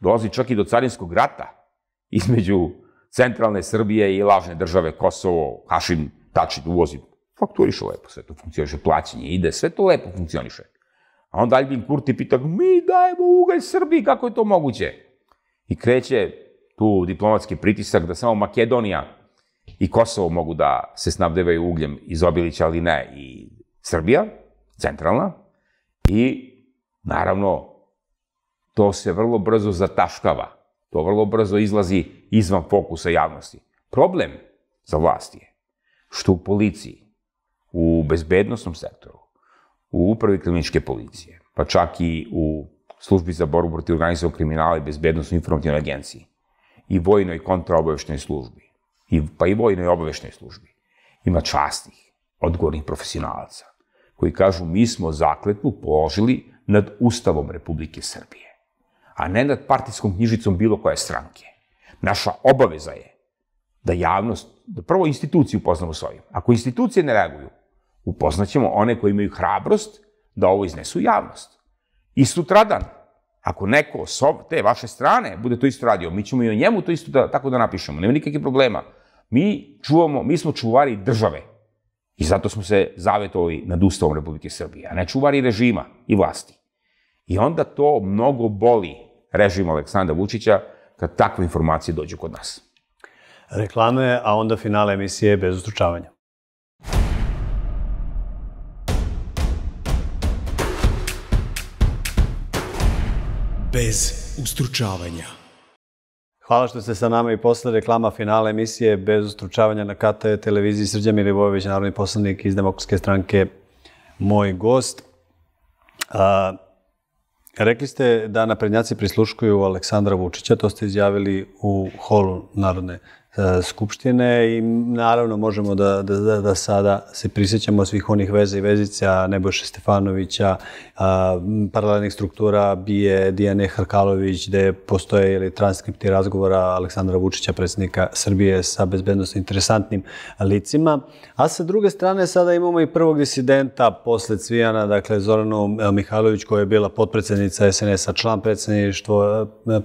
Dolazi čak i do carinskog rata između centralne Srbije i lažne države Kosovo, Hašim Tači uvozi. Fakturiše lepo, sve to funkcioniše, plaćanje ide, sve to lepo funkcioniše. A onda Albin Kurti pita, mi dajemo ugalj Srbiji, kako je to moguće? I kreće tu diplomatski pritisak da samo Makedonija i Kosovo mogu da se snabdevaju ugljem iz Obilića, ali ne i Srbija, centralna. I, naravno, to se vrlo brzo zataškava. To vrlo brzo izlazi izvan fokusa javnosti. Problem za vlast je što u policiji, u bezbednostnom sektoru, u upravi kliničke policije, pa čak i u službi za borbu protiv organizovanog kriminala i bezbednostnoj informativnoj agenciji, i vojnoj kontraobaveštenoj službi, i, pa i vojnoj obavešnoj službi, ima častnih, odgovornih profesionalaca, koji kažu mi smo zakletvu položili nad Ustavom Republike Srbije, a ne nad partijskom knjižicom bilo koje stranke. Naša obaveza je da javnost, da prvo instituciju upoznamo s ovim. Ako institucije ne reaguju, upoznaćemo one koji imaju hrabrost da ovo iznesu javnost. I sutradan, ako neko s te vaše strane bude to isto radio, mi ćemo i o njemu to isto da, tako da napišemo. Nema nikakvih problema. Mi čuvamo, mi smo čuvari države. I zato smo se zavetovali nad Ustavom Republike Srbije, a ne čuvari režima i vlasti. I onda to mnogo boli režim Aleksandra Vučića kad takve informacije dođu kod nas. Reklame, a onda finale emisije bez ustručavanja. Bez ustručavanja. Hvala što ste sa nama i posle reklama finala emisije bez ustručavanja na KT televiziji Srđan Milivojević, narodni poslanik iz Demokratske stranke, moj gost. A, rekli ste da naprednjaci prisluškuju Aleksandra Vučića, to ste izjavili u holu Narodne Skupštine i naravno možemo da, da, da, da sada se prisjećamo svih onih veza i vezica Nebojše Stefanovića, a, paralelnih struktura bije Dijane Hrkalović, gde postoje ili transkripti razgovora Aleksandra Vučića, predsjednika Srbije sa bezbednostno interesantnim licima. A sa druge strane sada imamo i prvog disidenta posle Cvijana, dakle Zoranu Mihajlović koja je bila potpredsednica SNS-a, član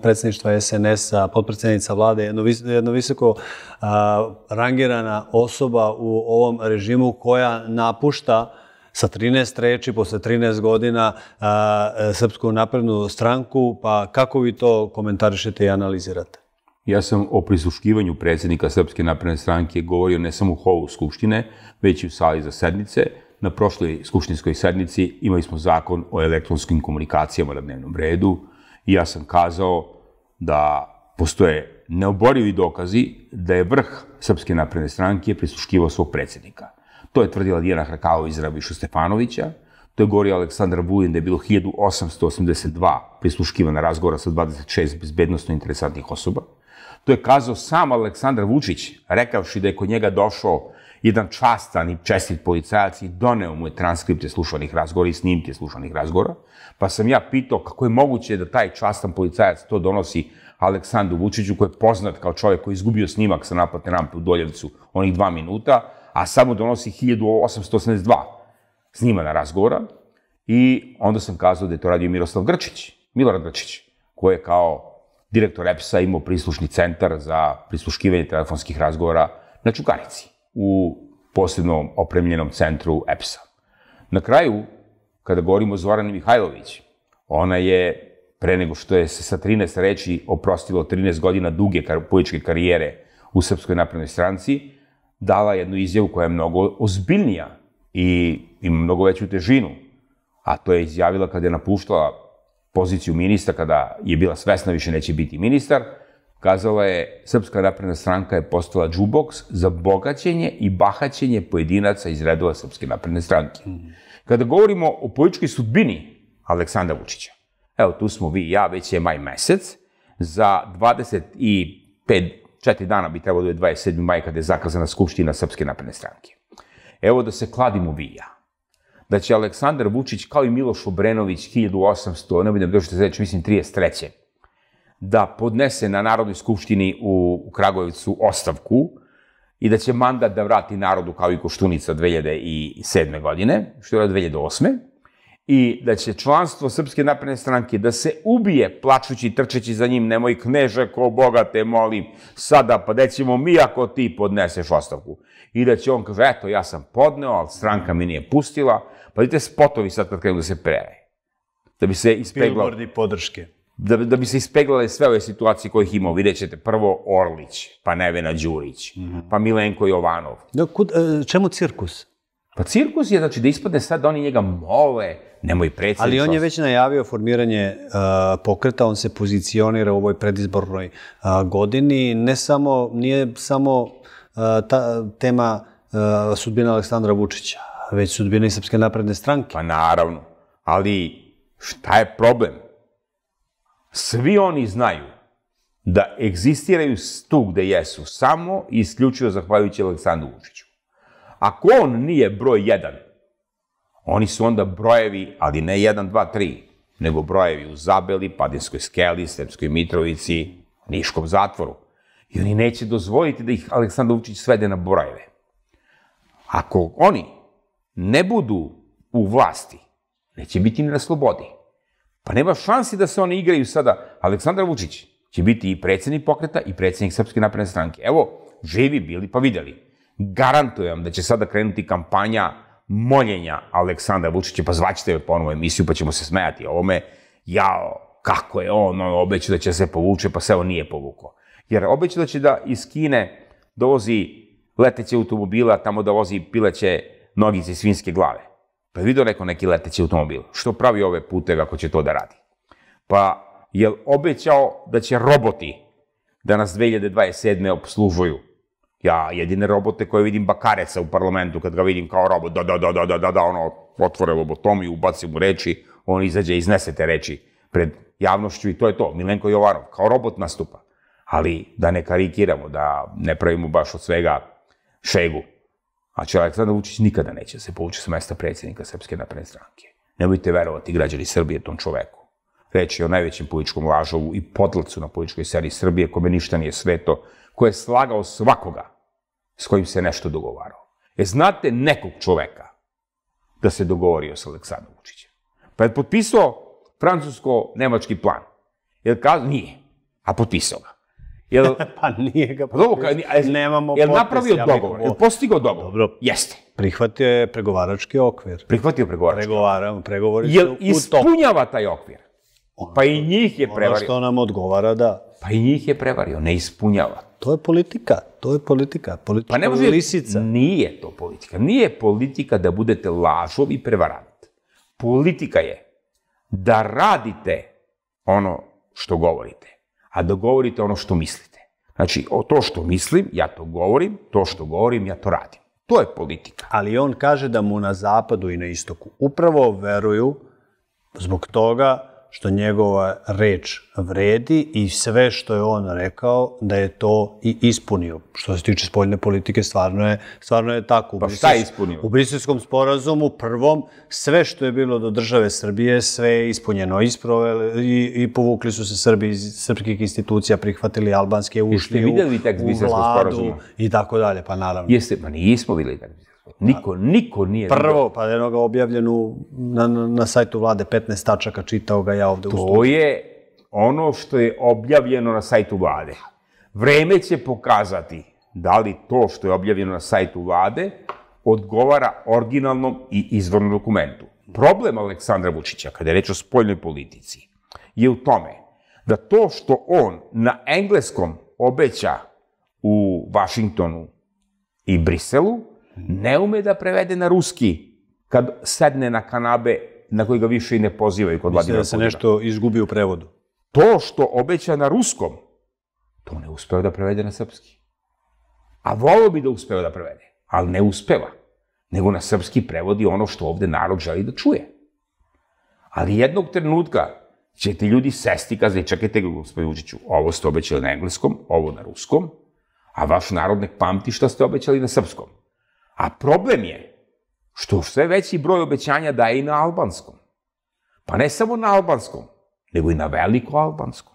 predsedništva SNS-a, potpredsednica vlade, jedno, jedno visoko a, rangirana osoba u ovom režimu koja napušta sa 13 reči posle 13 godina Srpsku naprednu stranku, pa kako vi to komentarišete i analizirate? Ja sam o prisluškivanju predsednika Srpske napredne stranke govorio ne samo u holu Skupštine, već i u sali za sednice. Na prošloj skupštinskoj sednici imali smo zakon o elektronskim komunikacijama na dnevnom redu i ja sam kazao da postoje neoborivi dokazi da je vrh Srpske napredne stranke prisluškivao svog predsednika. To je tvrdila Dijana Hrkalović za Rabišu Stefanovića, to je govorio Aleksandar Vulin da je bilo 1882 prisluškivana razgovora sa 26 bezbednostno interesantnih osoba. To je kazao sam Aleksandar Vučić, rekavši da je kod njega došao jedan častan i čestit policajac i doneo mu je transkripte slušanih razgovora i snimke slušanih razgovora, pa sam ja pitao kako je moguće da taj častan policajac to donosi Aleksandru Vučiću, koji je poznat kao čovjek koji je izgubio snimak sa naplatne rampe u Doljevcu onih dva minuta, a samo donosi 1882 snimana razgovora. I onda sam kazao da je to radio Miroslav Grčić, Milorad Grčić, koji je kao direktor EPS-a imao prislušni centar za prisluškivanje telefonskih razgovora na Čukarici, u posebnom opremljenom centru EPS-a. Na kraju, kada govorimo o Zorani Mihajlović, ona je pre nego što je se sa 13 reči oprostilo 13 godina duge kar, političke karijere u Srpskoj naprednoj stranci, dala jednu izjavu koja je mnogo ozbiljnija i ima mnogo veću težinu, a to je izjavila kada je napuštala poziciju ministra, kada je bila svesna više neće biti ministar, kazala je Srpska napredna stranka je postala džuboks za bogaćenje i bahaćenje pojedinaca iz redova Srpske napredne stranke. Kada govorimo o političkoj sudbini Aleksandra Vučića, Evo, tu smo vi i ja, već je maj mesec. Za 25, 4 dana bi trebalo da je 27. maj kada je zakazana Skupština Srpske napredne stranke. Evo da se kladimo vi i ja. Da će Aleksandar Vučić, kao i Miloš Obrenović, 1800, ne budem došli reći, mislim 33. da podnese na Narodnoj skupštini u, u Kragujevcu ostavku i da će mandat da vrati narodu kao i Koštunica 2007. godine, što je 2008 i da će članstvo Srpske napredne stranke da se ubije plačući i trčeći za njim, nemoj kneže ko Boga te molim, sada pa ćemo mi ako ti podneseš ostavku. I da će on kaže, eto ja sam podneo, ali stranka mi nije pustila, pa vidite spotovi sad kad krenu da se preve. Da bi se ispegla... Billboardi podrške. Da, da bi se ispeglale sve ove situacije koje ih imao. Vidjet ćete prvo Orlić, pa Nevena Đurić, mm -hmm. pa Milenko Jovanov. Da, kud, e, čemu cirkus? Pa cirkus je, znači, da ispadne sad da oni njega mole, nemoj predsjedništvo. Ali on je već najavio formiranje uh, pokreta, on se pozicionira u ovoj predizbornoj uh, godini. Ne samo, nije samo uh, ta tema sudbina Aleksandra Vučića, već sudbina i Srpske napredne stranke. Pa naravno, ali šta je problem? Svi oni znaju da egzistiraju tu gde jesu samo i isključivo zahvaljujući Aleksandru Vučiću. Ako on nije broj jedan, oni su onda brojevi, ali ne 1, 2, 3, nego brojevi u Zabeli, Padinskoj skeli, Srpskoj Mitrovici, Niškom zatvoru. I oni neće dozvoliti da ih Aleksandar Vučić svede na brojeve. Ako oni ne budu u vlasti, neće biti ni na slobodi. Pa nema šansi da se oni igraju sada. Aleksandar Vučić će biti i predsednik pokreta i predsednik Srpske napredne stranke. Evo, živi bili pa videli. Garantujem da će sada krenuti kampanja moljenja Aleksandra Vučića, pa zvaćete ponovo emisiju, pa ćemo se smejati ovome. Jao, kako je on, on obećao da će se povuče, pa se on nije povukao. Jer obećao da će da iz Kine dovozi leteće automobila, tamo da vozi pileće nogice i svinske glave. Pa je vidio neko neki leteći automobil. Što pravi ove puteve ako će to da radi? Pa je obećao da će roboti da nas 2027. obslužuju. Ja jedine robote koje vidim Bakareca u parlamentu, kad ga vidim kao robot, da, da, da, da, da, da, da, ono, otvore lobotom i ubaci mu reči, on izađe iznese te reči pred javnošću i to je to. Milenko Jovanov kao robot nastupa. Ali da ne karikiramo, da ne pravimo baš od svega šegu. A će Aleksandar Vučić nikada neće se povuče sa mesta predsjednika Srpske napredne stranke. Nemojte verovati građani Srbije tom čoveku. Reč je o najvećem političkom lažovu i podlacu na političkoj seriji Srbije, kome ništa nije sveto, ko je slagao svakoga s kojim se nešto dogovarao. E, znate nekog čoveka da se dogovorio sa Aleksandrom Vučićem? Pa je potpisao francusko-nemački plan. Jel kazao? Nije. A potpisao ga. Jel, (laughs) pa nije ga pa dobro, ka, a, Nemamo jel potpis, napravio ja dogovor? vo- Jel postigao dogovor? Dobro. Jeste. Prihvatio je pregovarački okvir. Prihvatio pregovarač. Pregovaramo, pregovori su Jel u toku. ispunjava taj okvir? Pa i njih je Ono prevario. što nam odgovara da Pa i njih je prevario, ne ispunjava. To je politika, to je politika, politička Pa ne može... lisica. Nije to politika. Nije politika da budete lažov i prevarant. Politika je da radite ono što govorite, a da govorite ono što mislite. Znači, o to što mislim, ja to govorim, to što govorim, ja to radim. To je politika. Ali on kaže da mu na zapadu i na istoku upravo veruju zbog toga što njegova reč vredi i sve što je on rekao da je to i ispunio. Što se tiče spoljne politike, stvarno je, stvarno je tako. U Pa šta je ispunio? U briselskom sporazumu prvom sve što je bilo do države Srbije, sve je ispunjeno. Isprovele, i, I povukli su se Srbi iz srpskih institucija, prihvatili albanske, ušli u, u vladu sporazuma? i tako dalje. Pa naravno. Jeste, pa nismo videli tako. Niko, niko nije. Prvo, pa jedno ga objavljenu na, na, na sajtu vlade 15 tačaka, čitao ga ja ovde u To studiju. je ono što je objavljeno na sajtu vlade. Vreme će pokazati da li to što je objavljeno na sajtu vlade odgovara originalnom i izvornom dokumentu. Problem Aleksandra Vučića, kada je reč o spoljnoj politici, je u tome da to što on na engleskom obeća u Vašingtonu i Briselu, ne ume da prevede na ruski kad sedne na kanabe na koji ga više i ne pozivaju kod Mislim Vladimira da se Putina. nešto izgubi u prevodu. To što obeća na ruskom, to ne uspeo da prevede na srpski. A volio bi da uspeo da prevede, ali ne uspeva. Nego na srpski prevodi ono što ovde narod želi da čuje. Ali jednog trenutka će ti ljudi sesti i kazati, čekajte ga, gospodin Vučiću, ovo ste obećali na engleskom, ovo na ruskom, a vaš narod nek pamti šta ste obećali na srpskom. A problem je što sve veći broj obećanja daje i na albanskom. Pa ne samo na albanskom, nego i na veliko albanskom.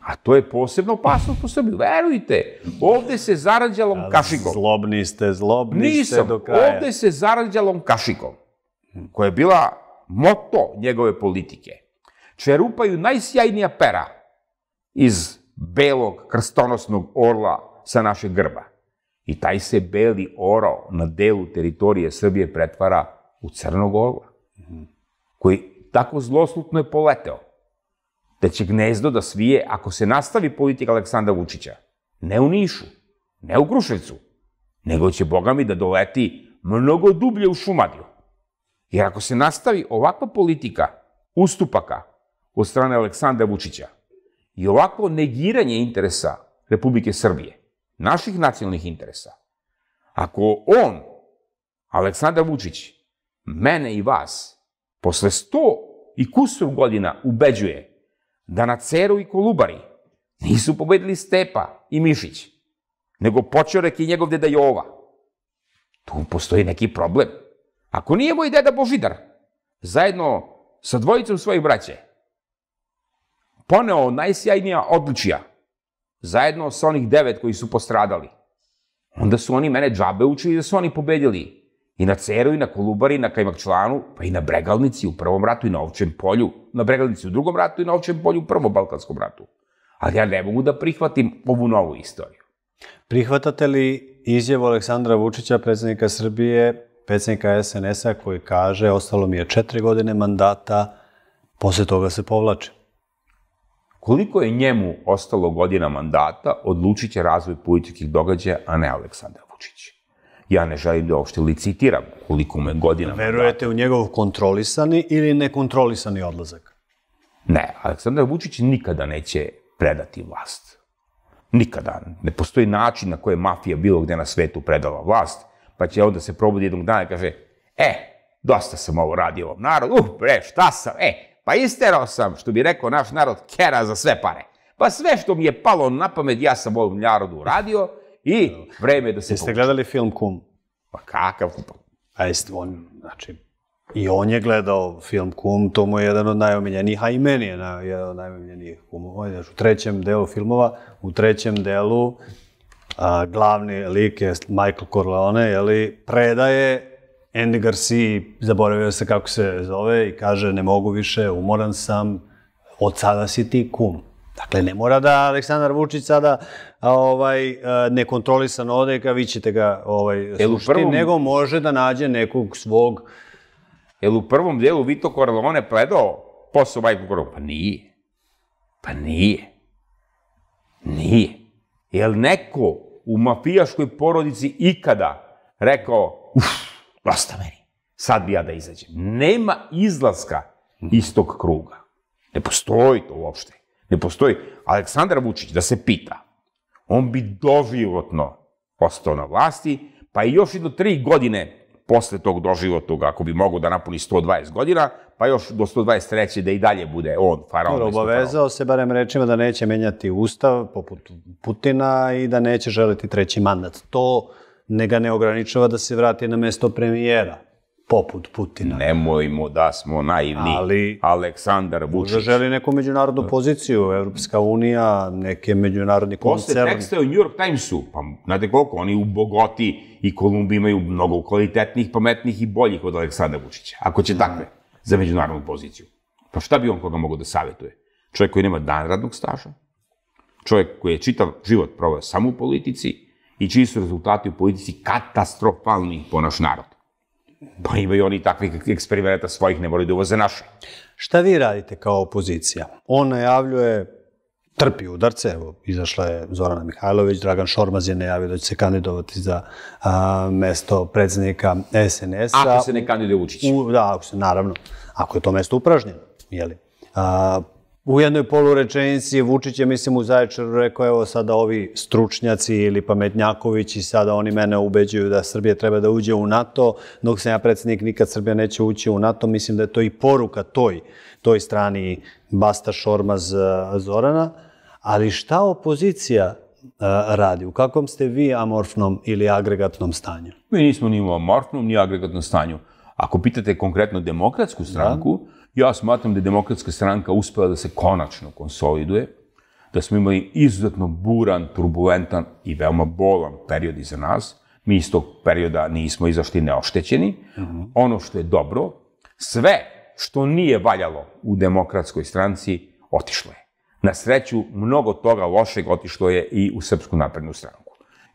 A to je posebno opasno po Srbiju. Verujte, ovde se zarađalom kašikom. Zlobni ste, zlobni ste do kraja. ovde se zarađalom kašikom, koja je bila moto njegove politike. Čerupaju najsjajnija pera iz belog krstonosnog orla sa našeg grba. I taj se beli oro na delu teritorije Srbije pretvara u crnog orla, koji tako zloslutno je poleteo, da će gnezdo da svije ako se nastavi politika Aleksandra Vučića. Ne u Nišu, ne u Kruševcu, nego će, boga mi, da doleti mnogo dublje u Šumadiju. Jer ako se nastavi ovakva politika ustupaka od strane Aleksandra Vučića i ovakvo negiranje interesa Republike Srbije, naših nacionalnih interesa, ako on, Aleksandar Vučić, mene i vas, posle sto i kusur godina ubeđuje da na Ceru i Kolubari nisu pobedili Stepa i Mišić, nego Počorek i njegov deda Jova, tu postoji neki problem. Ako nije moj deda Božidar, zajedno sa dvojicom svojih braće, poneo najsjajnija odličija, zajedno sa onih devet koji su postradali, onda su oni mene džabe učili da su oni pobedili i na Ceru, i na Kolubari, i na Kajmakčlanu, pa i na Bregalnici u prvom ratu i na Ovčem polju, na Bregalnici u drugom ratu i na Ovčem polju u prvom Balkanskom ratu. Ali ja ne mogu da prihvatim ovu novu istoriju. Prihvatate li izjavu Aleksandra Vučića, predsednika Srbije, predsednika SNS-a, koji kaže ostalo mi je četiri godine mandata, posle toga se povlače? Koliko je njemu ostalo godina mandata, odlučit će razvoj političkih događaja, a ne Aleksandar Vučić. Ja ne želim da uopšte licitiram koliko mu je godina mandata. Verujete u njegov kontrolisani ili nekontrolisani odlazak? Ne, Aleksandar Vučić nikada neće predati vlast. Nikada. Ne postoji način na koji je mafija bilo gde na svetu predala vlast, pa će onda se probudi jednog dana i kaže, e, dosta sam ovo radio ovom narodu, uh, bre, šta sam, e, pa isterao sam, što bi rekao naš narod, kera za sve pare. Pa sve što mi je palo na pamet, ja sam ovom narodu uradio i vreme je da se Jeste gledali film Kum? Pa kakav? A jeste, on, znači, i on je gledao film Kum, to mu je jedan od najomiljenijih, a i meni je na, jedan od najomiljenijih kumova. Znači, u trećem delu filmova, u trećem delu, a, glavni lik je Michael Corleone, jeli, predaje Andy Garcia, zaboravio se kako se zove, i kaže, ne mogu više, umoran sam, od sada si ti kum. Dakle, ne mora da Aleksandar Vučić sada ovaj, nekontrolisan ode, ka vi ćete ga ovaj, slušati, prvom- nego može da nađe nekog svog Jel u prvom delu Vito Corleone predao posao Michael Corleone? Pa nije. Pa nije. Nije. Jel neko u mafijaškoj porodici ikada rekao, uf, dosta meni, sad bi ja da izađem. Nema izlaska iz tog kruga. Ne postoji to uopšte. Ne postoji. Aleksandar Vučić, da se pita, on bi doživotno ostao na vlasti, pa i još jedno tri godine posle tog doživotnog, ako bi mogao da napuni 120 godina, pa još do 123. da i dalje bude on faraon. Dobro, obavezao se barem rečima da neće menjati ustav poput Putina i da neće želiti treći mandat. To ne ga ne ograničava da se vrati na mesto premijera, poput Putina. Nemojmo da smo naivni. Ali- Aleksandar Možda Vučić. želi neku međunarodnu poziciju, Evropska unija, neke međunarodni Posle koncern. teksta u New York Timesu, pa znate koliko, oni u Bogoti i Kolumbiji imaju mnogo kvalitetnih, pametnih i boljih od Aleksandra Vučića, ako će takve, za međunarodnu poziciju. Pa šta bi on koga mogao da savjetuje? Čovjek koji nema dan radnog staža, čovjek koji je čitav život proveo samo u politici i čiji su rezultati u politici katastrofalni po naš narod. Pa imaju oni takvih eksperimenta svojih, ne moraju da uvoze naše. Šta vi radite kao opozicija? On najavljuje trpi udarce, evo, izašla je Zorana Mihajlović, Dragan Šormaz je najavio da će se kandidovati za a, mesto predsednika SNS-a. Ako se ne kandiduje Vučić. U, da, ako se, naravno, ako je to mesto upražnjeno, jeli. A, u jednoj polurečenici Vučić je, mislim, u Zaječaru rekao, evo sada ovi stručnjaci ili pametnjakovići, sada oni mene ubeđuju da Srbija treba da uđe u NATO, dok sam ja predsednik, nikad Srbija neće ući u NATO, mislim da je to i poruka toj, toj strani Basta Šormaz Zorana, ali šta opozicija radi? U kakvom ste vi amorfnom ili agregatnom stanju? Mi nismo ni u amorfnom, ni agregatnom stanju. Ako pitate konkretno demokratsku stranku, ja smatram da je demokratska stranka uspela da se konačno konsoliduje, da smo imali izuzetno buran, turbulentan i veoma bolan period iza nas. Mi iz tog perioda nismo izašli neoštećeni. Ono što je dobro, sve što nije valjalo u demokratskoj stranci, otišlo je. Na sreću, mnogo toga lošeg otišlo je i u Srpsku naprednu stranku.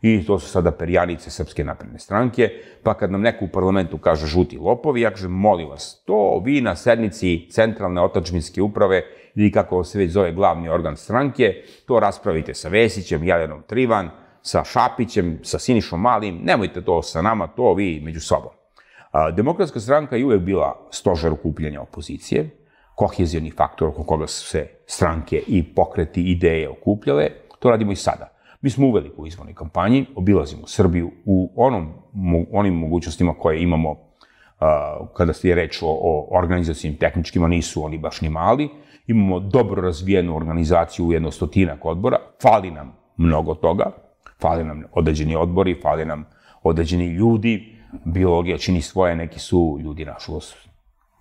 I to su sada perjanice Srpske napredne stranke, pa kad nam neko u parlamentu kaže žuti lopovi, ja kažem, molim vas, to vi na sednici centralne otačbinske uprave ili kako se već zove glavni organ stranke, to raspravite sa Vesićem, Jelenom Trivan, sa Šapićem, sa Sinišom Malim, nemojte to sa nama, to vi među sobom. Demokratska stranka je uvek bila stožer okupljanja opozicije, kohezijani faktor oko koga su se stranke i pokreti ideje okupljale, to radimo i sada. Mi smo uveli u izvornoj kampanji, obilazimo Srbiju u onom, onim mogućnostima koje imamo uh, kada je reč o, o organizacijnim tehničkima, nisu oni baš ni mali. Imamo dobro razvijenu organizaciju u jedno stotinak odbora, fali nam mnogo toga, fali nam određeni odbori, fali nam određeni ljudi, biologija čini svoje, neki su ljudi, nažalost,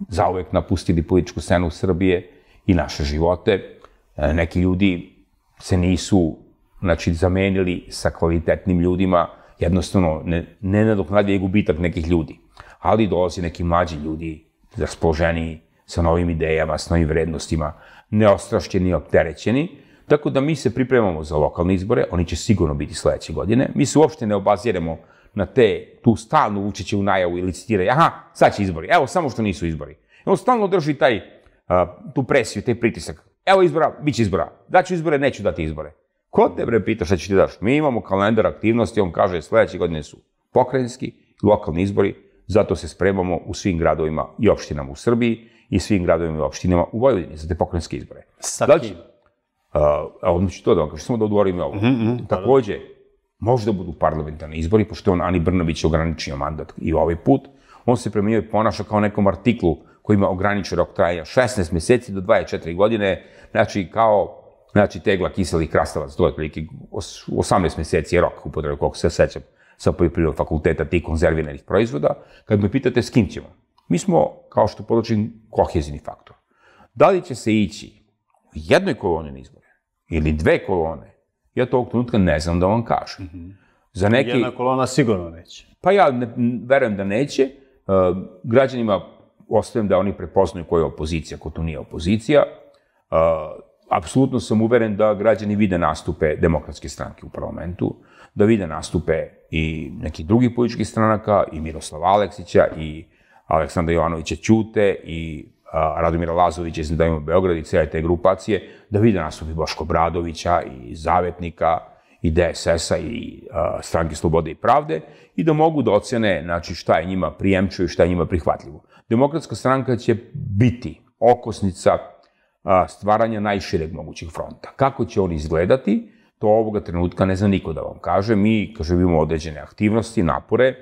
zauvek napustili političku scenu Srbije i naše živote. E, neki ljudi se nisu znači, zamenili sa kvalitetnim ljudima, jednostavno ne, ne nadoknadljaju gubitak nekih ljudi. Ali dolazi neki mlađi ljudi, raspoloženi, sa novim idejama, sa novim vrednostima, neostrašćeni opterećeni. Tako da mi se pripremamo za lokalne izbore, oni će sigurno biti sledeće godine. Mi se uopšte ne obaziremo na te, tu stalnu u najavu ili citiraju, aha, sad će izbori, evo, samo što nisu izbori. On stalno drži taj, tu presiju, taj pritisak. Evo izbora, bit će izbora. Daću izbore, neću dati izbore. Ko te bre pita šta će ti daš? Mi imamo kalendar aktivnosti, on kaže sledeće godine su pokrajinski, lokalni izbori, zato se spremamo u svim gradovima i opštinama u Srbiji i svim gradovima i opštinama u Vojvodini za te pokrajinske izbore. Sa da kim? Uh, odmah ću to da vam kažem, samo da odgovorim ovo. Mm -hmm, Takođe, možda budu parlamentarni izbori, pošto je on Ani Brnović ograničio mandat i ovaj put, on se prema njoj ponaša kao nekom artiklu koji ima ograničen rok traja 16 meseci do 24 godine, znači kao znači tegla kiselih krastavac, to je otprilike 18 meseci je rok upotrebe, koliko se sećam, sa poljoprivrednog fakulteta tih konzerviranih proizvoda. Kad me pitate s kim ćemo, mi smo, kao što podločim, kohezini faktor. Da li će se ići u jednoj koloni na izbore ili dve kolone, ja to ovog trenutka ne znam da vam kažem. Mm -hmm. Za neki... Jedna kolona sigurno neće. Pa ja ne, verujem da neće. Uh, građanima ostavljam da oni prepoznaju koja je opozicija, ko tu nije opozicija. Uh, apsolutno sam uveren da građani vide nastupe demokratske stranke u parlamentu, da vide nastupe i nekih drugih političkih stranaka, i Miroslava Aleksića, i Aleksandra Jovanovića Ćute, i a, Radomira Lazovića iz Nedajmo Beograd i cijele te grupacije, da vide nastupi Boško Bradovića i Zavetnika, i DSS-a i a, stranke Slobode i Pravde i da mogu da ocene znači, šta je njima prijemčivo i šta je njima prihvatljivo. Demokratska stranka će biti okosnica stvaranja najšireg mogućeg fronta. Kako će on izgledati, to ovoga trenutka ne zna niko da vam kaže. Mi, kaže, imamo određene aktivnosti, napore,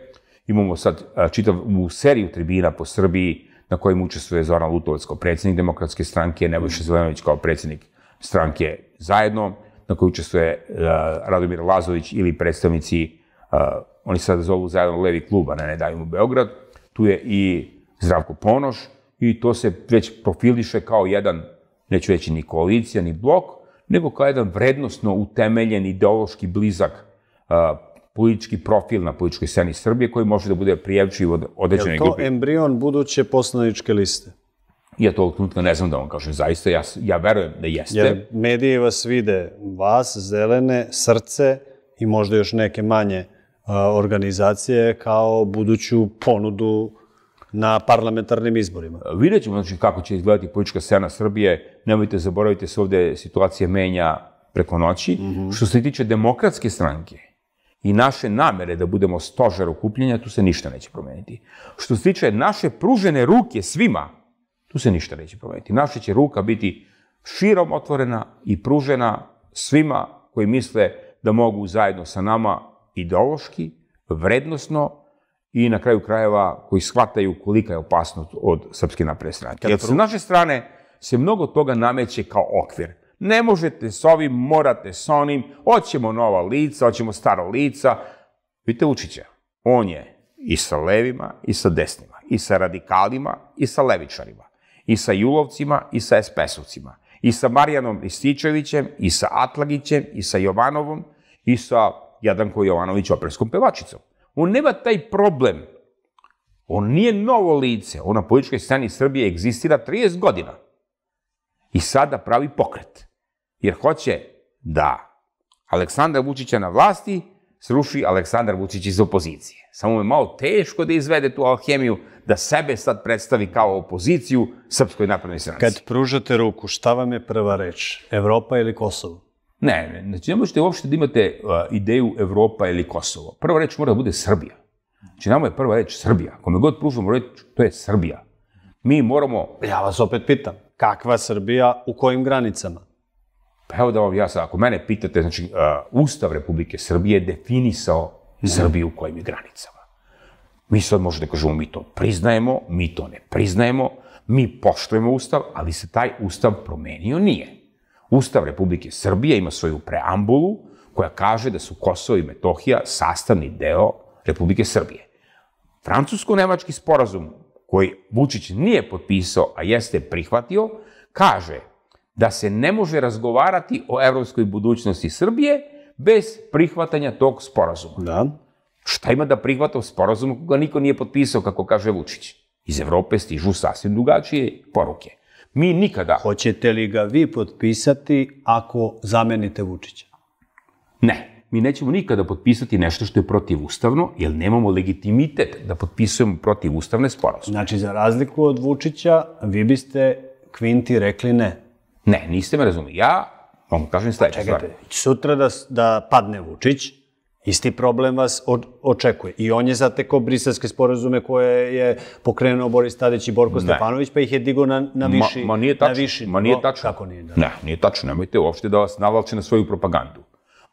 imamo sad a, čitav u seriju tribina po Srbiji na kojim učestvuje Zoran Lutovac kao predsednik demokratske stranke, Nebojša Zelenović kao predsednik stranke zajedno, na kojoj učestvuje Radomir Lazović ili predstavnici, oni sada zovu zajedno Levi kluba, ne, ne daju mu Beograd, tu je i Zdravko Ponoš i to se već profiliše kao jedan, neću reći ni koalicija, ni blok, nego kao jedan vrednostno utemeljen, ideološki blizak uh, politički profil na političkoj sceni Srbije koji može da bude prijevčiv od određene grupe. Je to embrion buduće poslaničke liste? Ja to ovog trenutka ne znam da vam kažem, zaista, ja, ja verujem da jeste. Jer mediji vas vide, vas, zelene, srce i možda još neke manje a, organizacije kao buduću ponudu na parlamentarnim izborima. Vidjet ćemo znači, kako će izgledati politička scena Srbije. Nemojte zaboraviti se ovde situacija menja preko noći. Mm -hmm. Što se tiče demokratske stranke i naše namere da budemo stožer okupljanja, tu se ništa neće promeniti. Što se tiče naše pružene ruke svima, tu se ništa neće promeniti. Naša će ruka biti širom otvorena i pružena svima koji misle da mogu zajedno sa nama ideološki, vrednostno i na kraju krajeva koji shvataju kolika je opasnost od Srpske napredne stranke. Jer sa naše strane se mnogo toga nameće kao okvir. Ne možete s ovim, morate s onim, hoćemo nova lica, hoćemo staro lica. Vidite Vučića, on je i sa levima i sa desnima, i sa radikalima i sa levičarima, i sa julovcima i sa SPS-ovcima, i sa Marijanom Rističevićem, i sa Atlagićem, i sa Jovanovom, i sa Jadranko Jovanović operskom pevačicom. On nema taj problem. On nije novo lice. On na političkoj sceni Srbije egzistira 30 godina. I sada pravi pokret. Jer hoće da Aleksandra Vučića na vlasti sruši Aleksandar Vučić iz opozicije. Samo mu je malo teško da izvede tu alhemiju, da sebe sad predstavi kao opoziciju Srpskoj naprednoj stranci. Kad pružate ruku, šta vam je prva reč? Evropa ili Kosovo? Ne, ne, znači ne možete uopšte da imate uh, ideju Evropa ili Kosovo. Prva reč mora da bude Srbija. Znači, nama je prva reč Srbija. Kome god pružamo reč, to je Srbija. Mi moramo, Ja vas opet pitam, kakva Srbija, u kojim granicama? pa evo da vam ja sad, ako mene pitate, znači, uh, Ustav Republike Srbije je definisao Srbiju u kojim je granicama. Mi sad možete da kažemo, mi to priznajemo, mi to ne priznajemo, mi poštujemo Ustav, ali se taj Ustav promenio nije. Ustav Republike Srbije ima svoju preambulu koja kaže da su Kosovo i Metohija sastavni deo Republike Srbije. Francusko-nemački sporazum koji Vučić nije potpisao, a jeste prihvatio, kaže da se ne može razgovarati o evropskoj budućnosti Srbije bez prihvatanja tog sporazuma. Da. Šta ima da prihvata sporazum ako ga niko nije potpisao, kako kaže Vučić? Iz Evrope stižu sasvim drugačije poruke. Mi nikada, Hoćete li ga vi potpisati ako zamenite Vučića? ne, mi nećemo nikada potpisati nešto što je protivustavno, jer nemamo legitimitet da potpisujemo protivustavne sporazume. Znači, za razliku od Vučića, vi biste Kvinti rekli ne. Ne, niste me razumeli. Ja vam kažem sledeću stvar. Čekajte, sutra da, da padne Vučić, isti problem vas očekuje. I on je zatekao briselske sporazume koje je pokrenuo Boris Tadić i Borko Stefanović, pa ih je digo na, na viši... ma, ma nije tačno. Na viši, ma nije no, tačno. Kako nije? Da. Ne, nije tačno. Nemojte uopšte da vas navlače na svoju propagandu.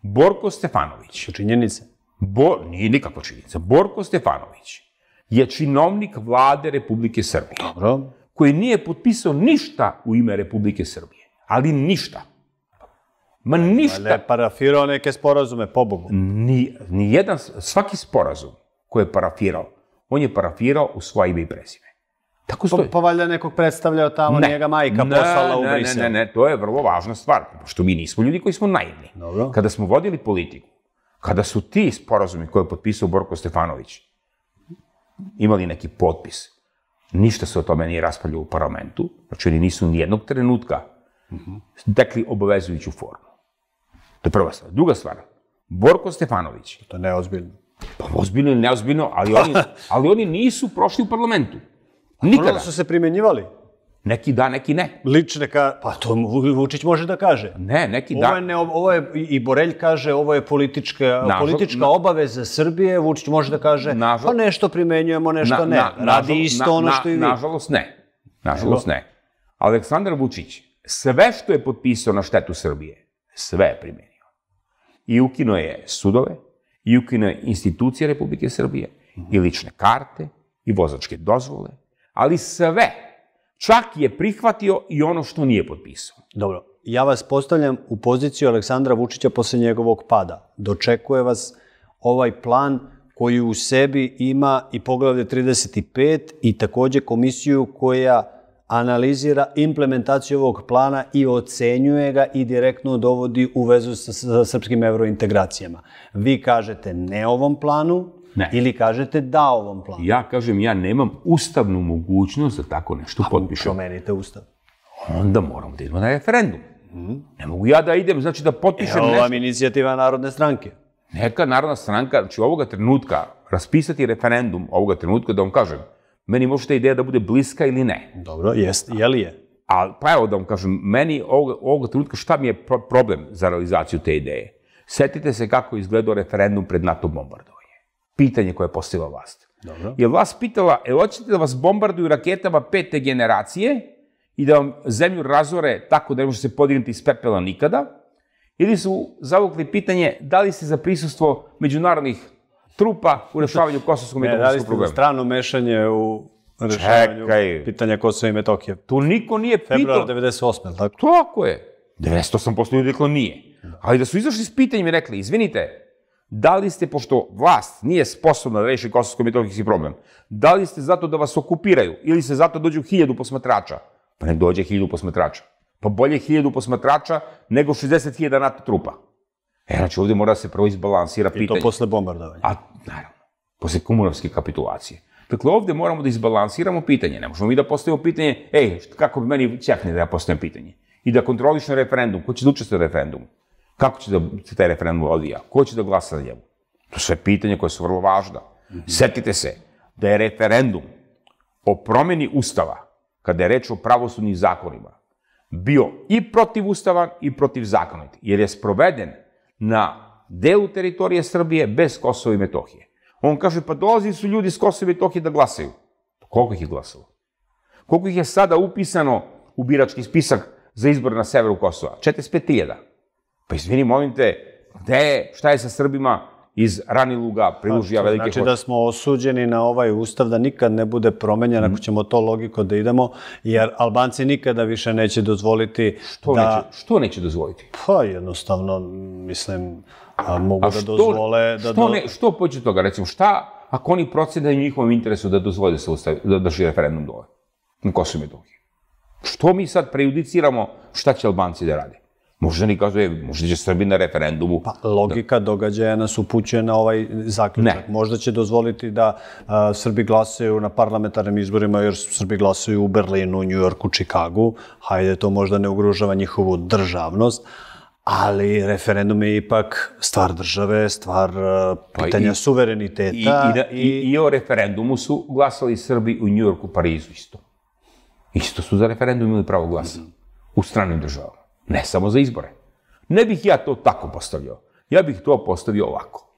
Borko Stefanović, Su činjenice. Bo, nije nikakva činjenica, Borko Stefanović je činovnik vlade Republike Srbije, Dobro. koji nije potpisao ništa u ime Republike Srbije. Ali ništa. Ma ništa. Ne parafirao neke sporazume, pobogu. Ni, ni jedan, svaki sporazum koji je parafirao, on je parafirao u svoje ime i prezime. Tako Pa, stoji. pa valjda nekog predstavljao tamo, ne. njega majka ne, poslala u Brisel. Ne, ne, ne, to je vrlo važna stvar, pošto mi nismo ljudi koji smo naivni. Dobro. Kada smo vodili politiku, kada su ti sporazumi koje je potpisao Borko Stefanović imali neki potpis, ništa se o tome nije raspravljalo u parlamentu, znači oni nisu ni jednog trenutka tekli obavezujuću formu. To je prva stvar. Druga stvar, Borko Stefanović, To je neozbiljno. pa ozbiljno ili neozbiljno, ali oni, (laughs) ali oni nisu prošli u parlamentu. Nikada. Ono su se primenjivali. Neki da, neki ne. Lične ka... Pa to Vu- Vučić može da kaže. Ne, neki Ovo da. je, ne, ovo je, i Borelj kaže, ovo je politička, Nažal- politička na- obaveza Srbije, Vučić može da kaže, Nažal- pa nešto primenjujemo, nešto ne. Radi nažal- isto na- ono na- što i vi. Nažalost ne. Nažalost ne. Aleksandar Vučić sve što je potpisao na štetu Srbije, sve je primenio. I ukino je sudove, i ukino je institucije Republike Srbije, i lične karte, i vozačke dozvole, ali sve, čak je prihvatio i ono što nije potpisao. Dobro, ja vas postavljam u poziciju Aleksandra Vučića posle njegovog pada. Dočekuje vas ovaj plan koji u sebi ima i poglavlje 35 i takođe komisiju koja analizira implementaciju ovog plana i ocenjuje ga i direktno dovodi u vezu sa, sa srpskim evrointegracijama. Vi kažete ne ovom planu Ne. ili kažete da ovom planu. Ja kažem, ja nemam ustavnu mogućnost da tako nešto potpišem. Promenite ustav. Onda moramo da idemo na referendum. Ne mogu ja da idem, znači da potpišem Evo nešto. vam inicijativa Narodne stranke. Neka narodna stranka, znači ovoga trenutka, raspisati referendum ovoga trenutka da vam kažem, meni može ta ideja da bude bliska ili ne. Dobro, jest, je li je? A, pa evo da vam kažem, meni ovoga, ovoga trenutka šta mi je pro- problem za realizaciju te ideje? Setite se kako je izgledao referendum pred NATO bombardovanje. Pitanje koje je postavila vlast. Dobro. Je vlast pitala, e, hoćete da vas bombarduju raketama pete generacije i da vam zemlju razore tako da ne može se podignuti iz pepela nikada? Ili su zavukli pitanje da li ste za prisustvo međunarodnih trupa u rešavanju kosovskog Ne, da problema? strano mešanje u rešavanju Čekaj. pitanja Kosova i Metohije? Tu niko nije Februar pitao. 98, je li tako? Tako je. 98% ljudi reklo nije. Ali da su izašli s pitanjem i rekli, izvinite, da li ste, pošto vlast nije sposobna da reši kosovsko-metohijski problem, da li ste zato da vas okupiraju ili ste zato dođu hiljadu posmatrača? Pa nek dođe hiljadu posmatrača. Pa bolje hiljadu posmatrača nego 60.000 NATO trupa. E, znači ovdje mora da se prvo izbalansira I to pitanje. posle bombardovanja. A, naravno, posle kumulovske kapitulacije. Dakle, ovde moramo da izbalansiramo pitanje. Ne možemo mi da postavimo pitanje, ej, kako bi meni ćefne da ja postavim pitanje? I da kontrolišem referendum. Ko će da učestvuje u referendumu? Kako će da se taj referendum odvija? Ko će da glasa na njemu? To su sve pitanja koje su vrlo važna. Setite se da je referendum o promeni Ustava, kada je reč o pravosudnim zakonima, bio i protivustavan i protivzakonit, jer je sproveden na delu teritorije Srbije bez Kosova i Metohije. On kaže, pa dolazi su ljudi s Kosova i Metohije da glasaju. Koliko ih je glasalo? Koliko ih je sada upisano u birački spisak za izbor na severu Kosova? 45.000. Pa izvini, molim te, gde je, šta je sa Srbima iz Raniluga, Prilužija, To Velike Znači Hoće? da smo osuđeni na ovaj ustav da nikad ne bude promenjen Mhm. ako ćemo to logiko da idemo, jer Albanci nikada više neće dozvoliti To da... neće, što neće dozvoliti? Pa jednostavno, mislim, a, mogu A da što, dozvole... Da što, do... ne, što pođe toga? Recimo, šta ako oni procene u njihovom interesu da dozvole da se ustavi, da drži referendum dole, na Kosovo i Metohiji? Što mi sad prejudiciramo šta će Albanci da rade? Možda ni kažu, e, možda će Srbi na referendumu. Pa, logika događaja nas upućuje na ovaj zaključak. Ne. Možda će dozvoliti da a, Srbi glasaju na parlamentarnim izborima, jer Srbi glasaju u Berlinu, Njujorku, Čikagu. Hajde, to možda ne ugrožava njihovu državnost, ali referendum je ipak stvar države, stvar a, pitanja Pa i- suvereniteta. I, i, da, i, I o referendumu su glasali Srbi u Njujorku, Parizu isto. Isto su za referendum imali pravo glasa. U stranim državama. Ne samo za izbore. Ne bih ja to tako postavljao. Ja bih to postavio ovako.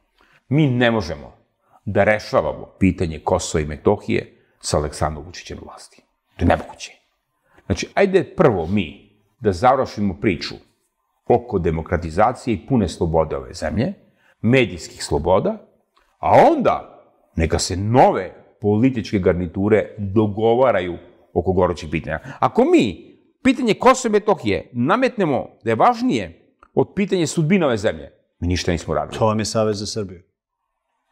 Mi ne možemo da rešavamo pitanje Kosova i Metohije sa Aleksandrom Vučićem vlasti. To je nemoguće. Znači, ajde prvo mi da završimo priču oko demokratizacije i pune slobode ove zemlje, medijskih sloboda, a onda neka se nove političke garniture dogovaraju oko gorućih pitanja. Ako mi pitanje Kosova i Metohije nametnemo da je važnije od pitanja sudbine ove zemlje, mi ništa nismo radili. To vam je Savez za Srbiju.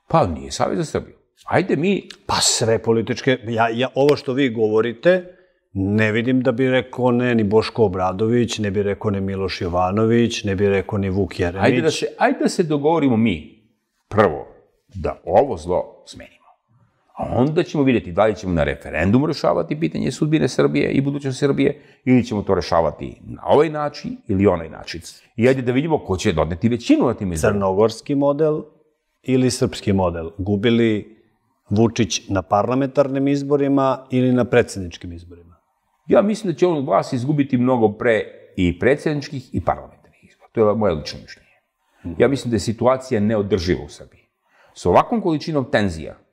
Pa nije Savez za Srbiju. Ajde mi, Pa sve političke, ja, ja, ovo što vi govorite, ne vidim da bi rekao ne ni Boško Obradović, ne bi rekao ni Miloš Jovanović, ne bi rekao ni Vuk Jeremić. ajde da se, ajde da se dogovorimo mi, prvo, da ovo zlo smenimo. A onda ćemo vidjeti da li ćemo na referendumu rešavati pitanje sudbine Srbije i budućnosti Srbije ili ćemo to rešavati na ovaj način ili onaj način. I ajde da vidimo ko će doneti većinu na tim izborima. Crnogorski model ili srpski model? Gubili Vučić na parlamentarnim izborima ili na predsjedničkim izborima? Ja mislim da će on vlast izgubiti mnogo pre i predsjedničkih i parlamentarnih izbora. To je moje lično mišljenje. Ja mislim da je situacija neodrživa u Srbiji. Sa ovakvom količinom tenzija,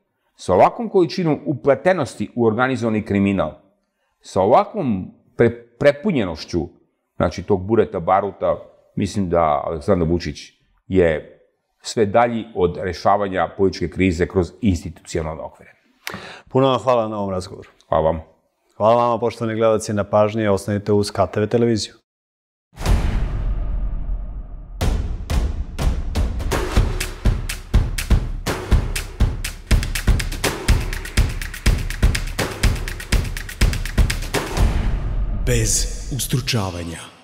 sa ovakvom količinom upletenosti u organizovani kriminal, sa ovakvom pre, prepunjenošću znači, tog bureta baruta, mislim da Aleksandar Vučić je sve dalji od rešavanja političke krize kroz institucionalne okvire. Puno vam hvala na ovom razgovoru. Hvala vam. Hvala vama, poštovani gledalci, na pažnji. Ostanite uz KTV televiziju. Bez ustručavanja.